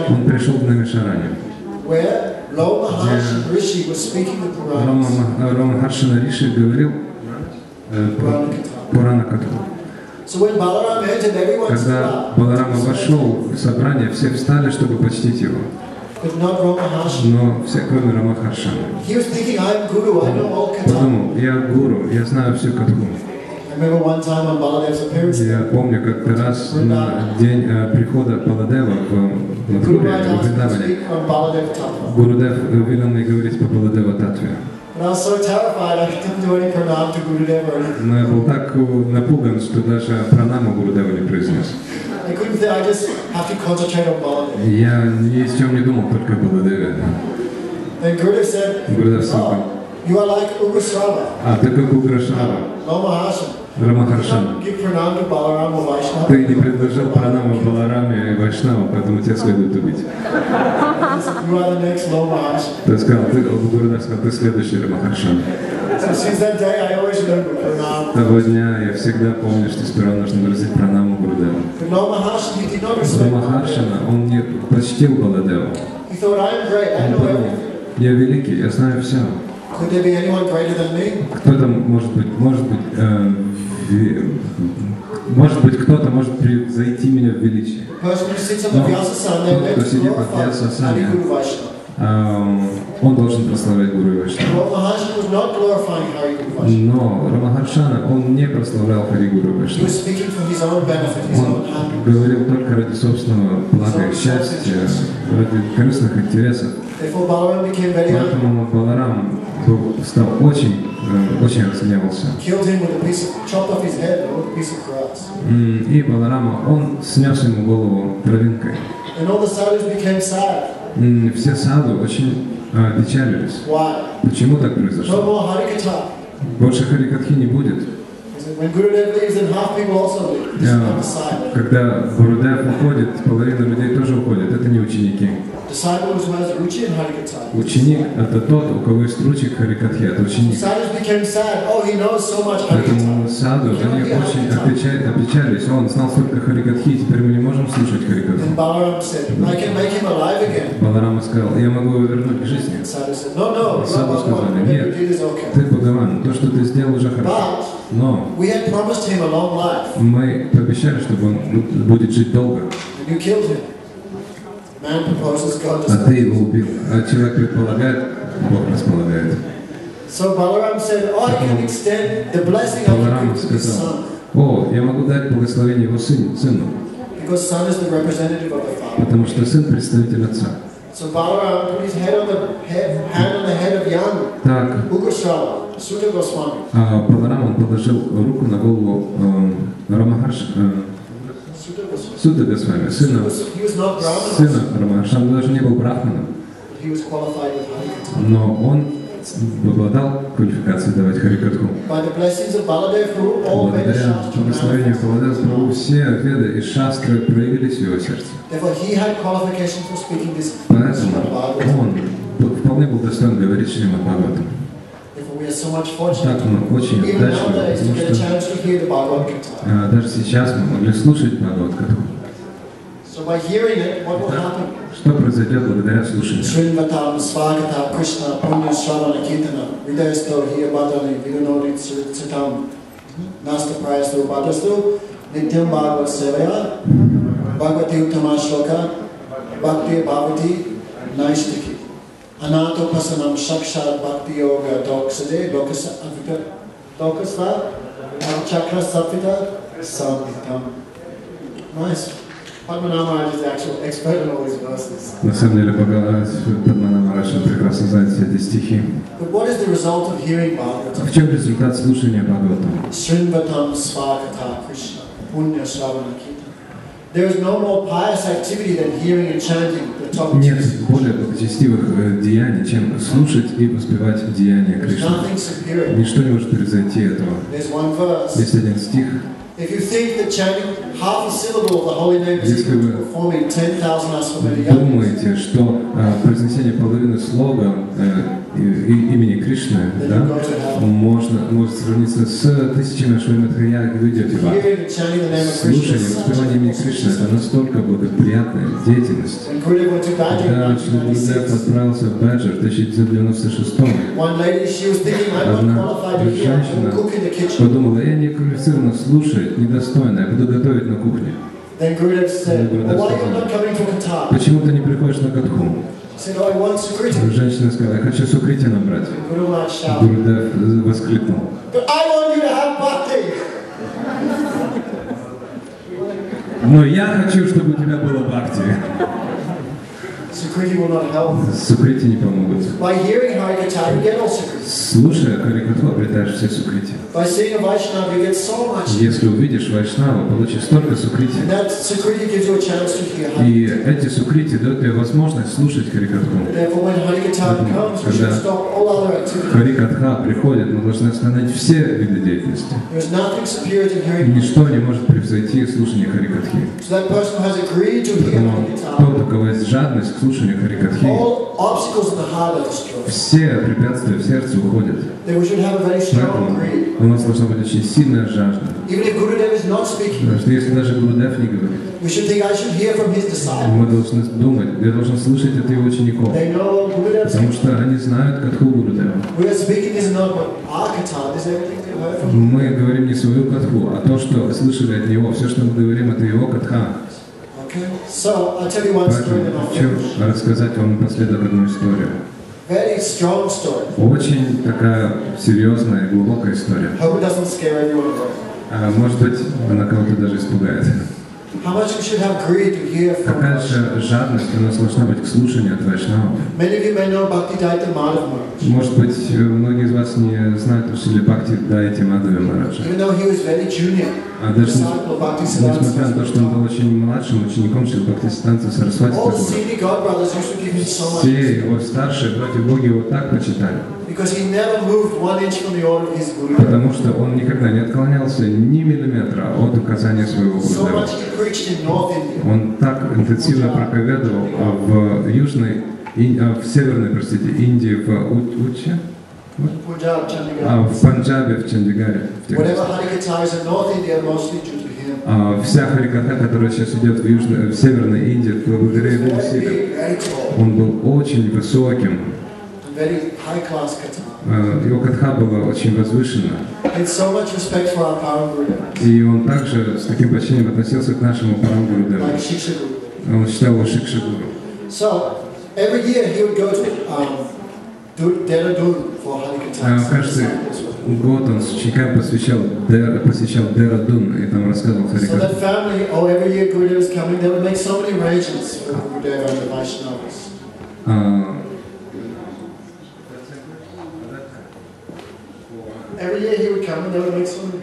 он пришел в Намишаране. Рома, Харшина Риши говорил э. Пурана Катху. Когда. Баларам вошел в собрание, все встали, чтобы почтить его. But not. Но все, кроме Рома Харшана. Подумал, я гуру, я знаю всю Катху. Я помню, как-то раз на день э, прихода Баладева в Мадхуре, Maharaj в Вриндаване. Гурудев велел мне говорить по Баладева Татве. Но я был так э, напуган, что даже пранаму Гурудева не произнес. Я ни о чем не думал, только о Баладеве. Гурудев сказал, Oh, а ты как Уграшава. Рамахаршан. Ты не предложил пранаму Балараме и Вайшнаву, поэтому тебя следует убить. Ты сказал, ты, Гурудев сказал, ты следующий Рамахаршан. С того дня я всегда помню, что сперва нужно выразить пранаму Balaram. Рамахаршана, он не почтил Баладеву. Он подумал, я великий, я знаю все. Me? Кто-то может быть, может быть, э, может быть, кто-то может превзойти меня в величии. Vaishnava. А, Он должен прославлять Гуру Вайшнава. Но Рамахаршана, он не прославлял Хари Гуру Вайшнава. Он говорил только ради собственного блага и счастья, ради корыстных интересов. Поэтому Баларам стал очень, очень разгневался. И Баларама, он снес ему голову травинкой. Все саду очень а, печалились. Почему так произошло? Больше Харикатхи не будет. Когда Гурудев уходит, половина людей тоже уходит. Это не ученики. Ученик – это тот, у кого есть ручек Харикатхи, это ученик. Oh, Поэтому саду, они очень опеча- опечалились. Он знал столько Харикатхи, теперь мы не можем слушать again. Баларама сказал, я могу его вернуть к жизни. Саду сказали, нет, ты Бхагаван, то, что ты сделал, уже хорошо. Но we had promised him a long life, мы пообещали, чтобы он бу- будет жить долго, and you killed him. Man proposes, God а ты его убил. А человек предполагает, Бог располагает. So Balaram said, Oh, I can extend the blessing Balaram to his son. О, я могу дать благословение его сыну, сыну. Because son is the representative of the father. потому что сын представитель отца. So Balaram put his head on the head, hand on the head of young Так, Ugrashrava, Sutta Goswami. а Баларам он положил руку на голову э, Рамахарш, э, Госвами, сына, сына Рамахарша, он даже не был брахманом, но он обладал квалификацией давать харикатху. Благодаря благословению Прабху все веды и шастры проявились в его сердце. Поэтому он вполне был достоин говорить Шримад Бхагаватам. Так мы очень удачливы, потому что а, даже сейчас мы могли слушать Бхагават-катху. So by hearing it, what will happen? Что произойдет благодаря слушанию? Krishna Punya Shravana Kirtana Vidayasto Hiya Badani Vidunodi Citam Nasta Prayasto Badastu Nityam Bhagavad Sevaya Bhagavati Uttama Shloka Bhakti Bhavati Naistiki Anato Pasanam Shakshad Bhakti Yoga Doksade Lokasa Avita Dokasva Chakra Sapita Samhitam Nice. Padmanama is the actual expert in all these verses. На самом деле Бхагават Падмана Мараша прекрасно знает все эти стихи. But what is the result of hearing Bhagavatam? В чем результат слушания Бхагаватам? Srinvatam Svakata Krishna, Punya Shravana Kirtan. There is no more pious activity than hearing and chanting the top Нет более благочестивых э, деяний, чем слушать и воспевать деяния Кришны. Ничто не может превзойти этого. Есть один стих, If you think that chanting half a syllable of the holy name is Если equal вы to performing 10,000 Aswamedha yajnas, думаете, что э, произнесение половины слога э, и- и- имени Кришны да, можно, может сравниться с тысячами of Krishna Слушание, воспевание имени Кришны – это настолько благоприятная деятельность. Когда Шри Гурудев 1996, отправился в Баджар в 1996 one lady, she was thinking, I'm Одна женщина подумала, я не квалифицирована слушать, недостойна, я буду готовить на кухне. Почему ты не приходишь на катху? Oh. Женщина сказала, я хочу сукрити набрать. Гурудев воскликнул. Но я хочу, чтобы у тебя было бхакти. Sukriti will not help. Сукрити не помогут. By hearing Harikatha, you get all Sukriti. Слушая Харикатху, обретаешь все сукрити. By seeing a Vaishnava, you get so much. Если увидишь Вайшнава, получишь столько сукрити. That Sukriti gives you a chance to hear И эти сукрити дают тебе возможность слушать Харикатху. Therefore, when Harikatha comes, we should stop all other activities. Харикатха приходит, мы должны остановить все виды деятельности. There's nothing superior to hearing Ничто не может превзойти слушание Харикатхи. So that person has agreed to hear Поэтому Harikatha, тот, у кого есть жадность к слушанию Харикатхи, are destroyed. все препятствия в сердце уходят. Поэтому у нас должна быть очень сильная жажда. Что если даже Гурудев не говорит, мы должны думать, я должен слушать от его учеников. Потому что они знают Катху Гурудева. Мы говорим не свою Катху, а то, что слышали от него. Все, что мы говорим, это его Катха. So, I'll tell you one story Поэтому that I'll хочу рассказать вам напоследок одну историю. Very strong story. Очень такая серьезная и глубокая история. Hope it doesn't scare anyone. А может быть, она кого-то даже испугает. How much we should have greed to hear from Какая же жадность у нас должна быть к слушанию от вайшнавов? Может быть, многие из вас не знают Шили Бхакти Дайти Мадхави Мараджа. А даже несмотря на то, что он был очень младшим учеником Шили Бхакти Станции Сарасвати все его старшие братья-боги его так почитали, потому что он никогда не отклонялся ни миллиметра от указания своего India. Он так интенсивно проповедовал а, в южной, Ин- а, в северной, простите, Индии, в Уче, Punjab, а Chandigarh. в Панджабе, в Чандигаре. в Whatever местах. Harikatha is in North India, mostly due to him. А, Вся хариката, которая сейчас идет в, южной, в северной Индии, благодаря его усилиям. Он был очень высоким, and very high class Katha. а, его катха была очень возвышена. So И он также с таким почтением относился к нашему Парамгурудеву. like. Он считал его Шикшагуру. So, every year he would go to um, А. Каждый год он с учениками посвящал, посещал Дерадун и там рассказывал So Харикатху. that family, oh, every year Gurudev was coming, they would make so. А.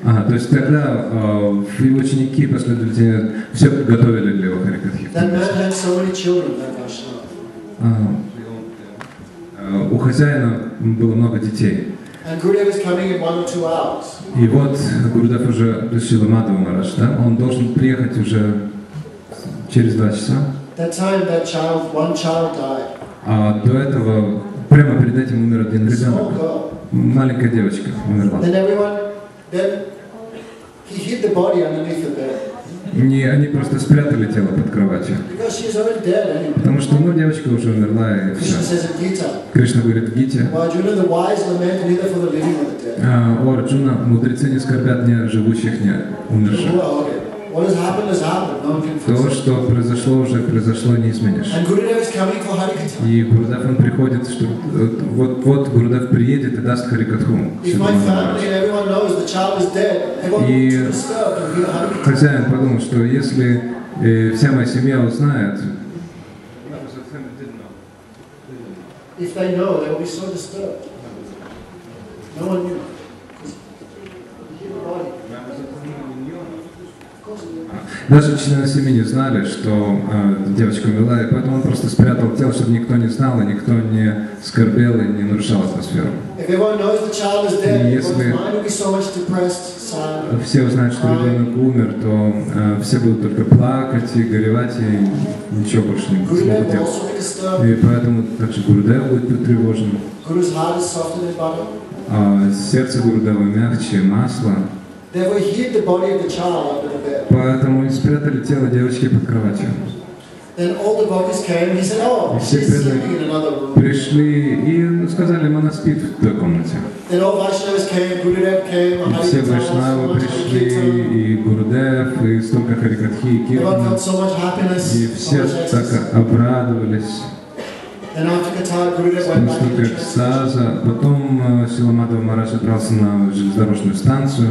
Ага, то есть тогда а, его ученики, последователи, все готовили для его Харикатхи. That man had so many children, that Vaishnava. А, а, У хозяина было много детей. И вот Гурудев уже, Шила Мадхава Марадж, да, он должен приехать уже через два часа. А до этого, прямо перед этим умер один ребенок. Маленькая девочка умерла. Не, они просто спрятали тело под кроватью. Потому что, ну, девочка уже умерла, и все. Кришна говорит в Гите, а, о Арджуна, мудрецы не скорбят ни живущих, ни умерших. То, что произошло уже, произошло, не изменишь. И Гурудев, он приходит, что вот, вот Гурудев приедет и даст Харикатху. И хозяин подумал, что если э, вся моя семья узнает, If they know, they will be so disturbed. No one knew. 'Cause you hear the body. Of course, даже члены семьи не знали, что э, девочка умерла, и поэтому он просто спрятал тело, чтобы никто не знал, и никто не скорбел и не нарушал атмосферу. Dead, Если- so sad. Все узнают, что ребенок умер, то э, все будут только плакать и горевать, и ничего больше не смогут делать. И поэтому также Гурудев будет потревожен. А сердце Гурудева мягче масла, Therefore, he hid the body of the child under the bed. поэтому спрятали тело девочки под кроватью. Then all the devotees came he said, Oh, И все she's sleeping in another room. пришли и ну, сказали, она спит в той комнате. Then all Vaishnavas came, Gurudev came, И все вайшнавы пришли, и Гурудев, и столько Харикатхи, и happiness, И все так обрадовались. Station. экстаза. Потом Силамадова Мараш отправился на железнодорожную станцию.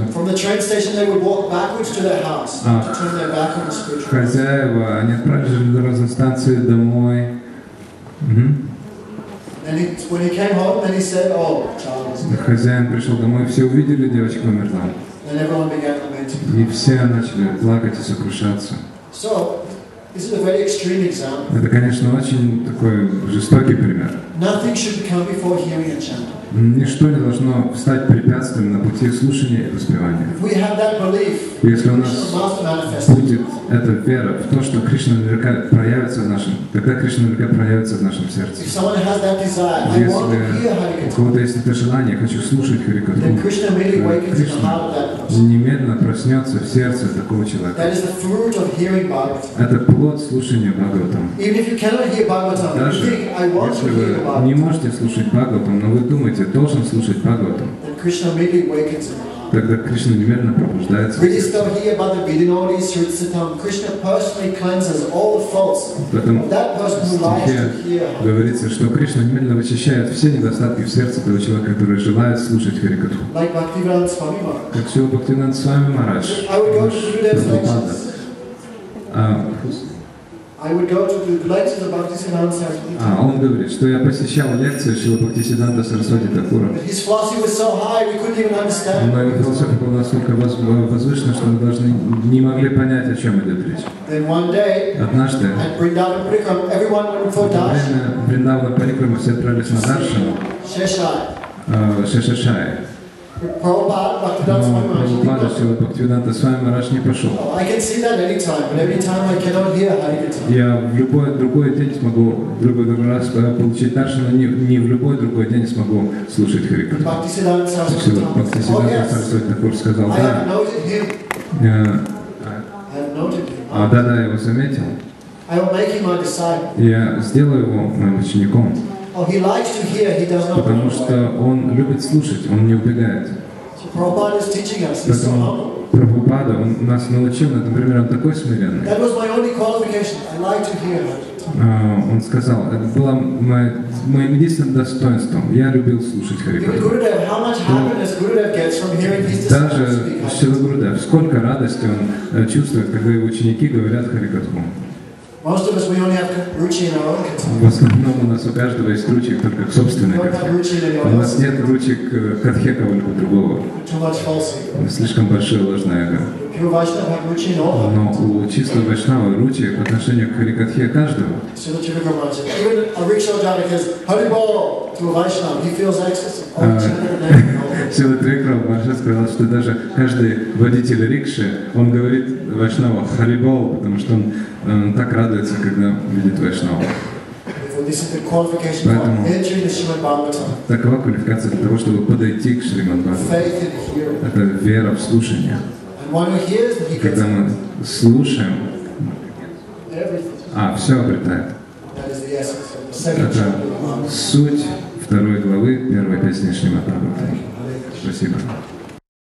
Ah. spiritual. Хозяева, они отправили железнодорожную станцию домой. "Oh, child is dead." Хозяин пришел домой, все увидели, девочка умерла. И все начали плакать и сокрушаться. So, this is a very extreme example. Это, конечно, очень такой жестокий пример. Nothing should come before hearing and chanting. Ничто не должно стать препятствием на пути слушания и воспевания. Если у нас будет эта вера в то, что Кришна наверняка проявится в нашем, тогда Кришна наверняка проявится в нашем сердце. Если у кого-то есть это желание, я хочу слушать in the Кришна немедленно проснется в сердце такого человека. Это плод слушания Бхагаватам. Даже если вы не можете слушать Бхагаватам, но вы думаете, должен слушать Бхагаватам, тогда Кришна немедленно пробуждается. в говорится, что Кришна немедленно вычищает все недостатки в сердце того человека, который желает слушать Харикатху. Как Шила Бхактивинат с вами Марадж, Прабхупада. А, а, он говорит, что я посещал лекции Шила Бхактисиданта Сарасвати Такура, но его философия была настолько воз- возвышена, что мы даже не могли понять, о чем идет речь. Однажды, во время Бриндавана Парикрама все отправились на Даршану, Sheshai. Prabhupada, Бхактивиданта с вами Марадж не. Oh, Harikatha. Я в любой другой день смогу в любой другой раз получить Даршан, но не, не в любой другой день смогу слушать. Oh Бхактисиданта Сарасвати Такур сказал, I have да, э, а, да, да, я его заметил. Я сделаю его моим учеником, Потому что он любит слушать, он не убегает. Поэтому Прабхупада, он нас научил, например, он такой смиренный. А, Он сказал, это было мое- моим единственным достоинством. Я любил слушать disciples Даже. Шила Гурудев, сколько радости он э, чувствует, когда его ученики говорят Харикатху. Most of us, we only have ruchi in our own kirtan. В основном у нас у каждого есть ручек только к We собственной don't have катхе. ruchi in У нас нет ручек к катхе кого-либо другого. Слишком большое ложное эго. Но у чистого вайшнава ручи по отношению к Харикатхе каждого. Oh. Сила Трикрал Марша сказал, что даже каждый водитель рикши, он говорит Вайшнава Харибол, потому что он, э, так радуется, когда видит Вайшнава. Поэтому-. Такова квалификация для того, чтобы подойти к Шримад. Это вера в слушание. Когда мы слушаем, а, все обретает. Это суть второй главы первой песни Шримад. Спасибо.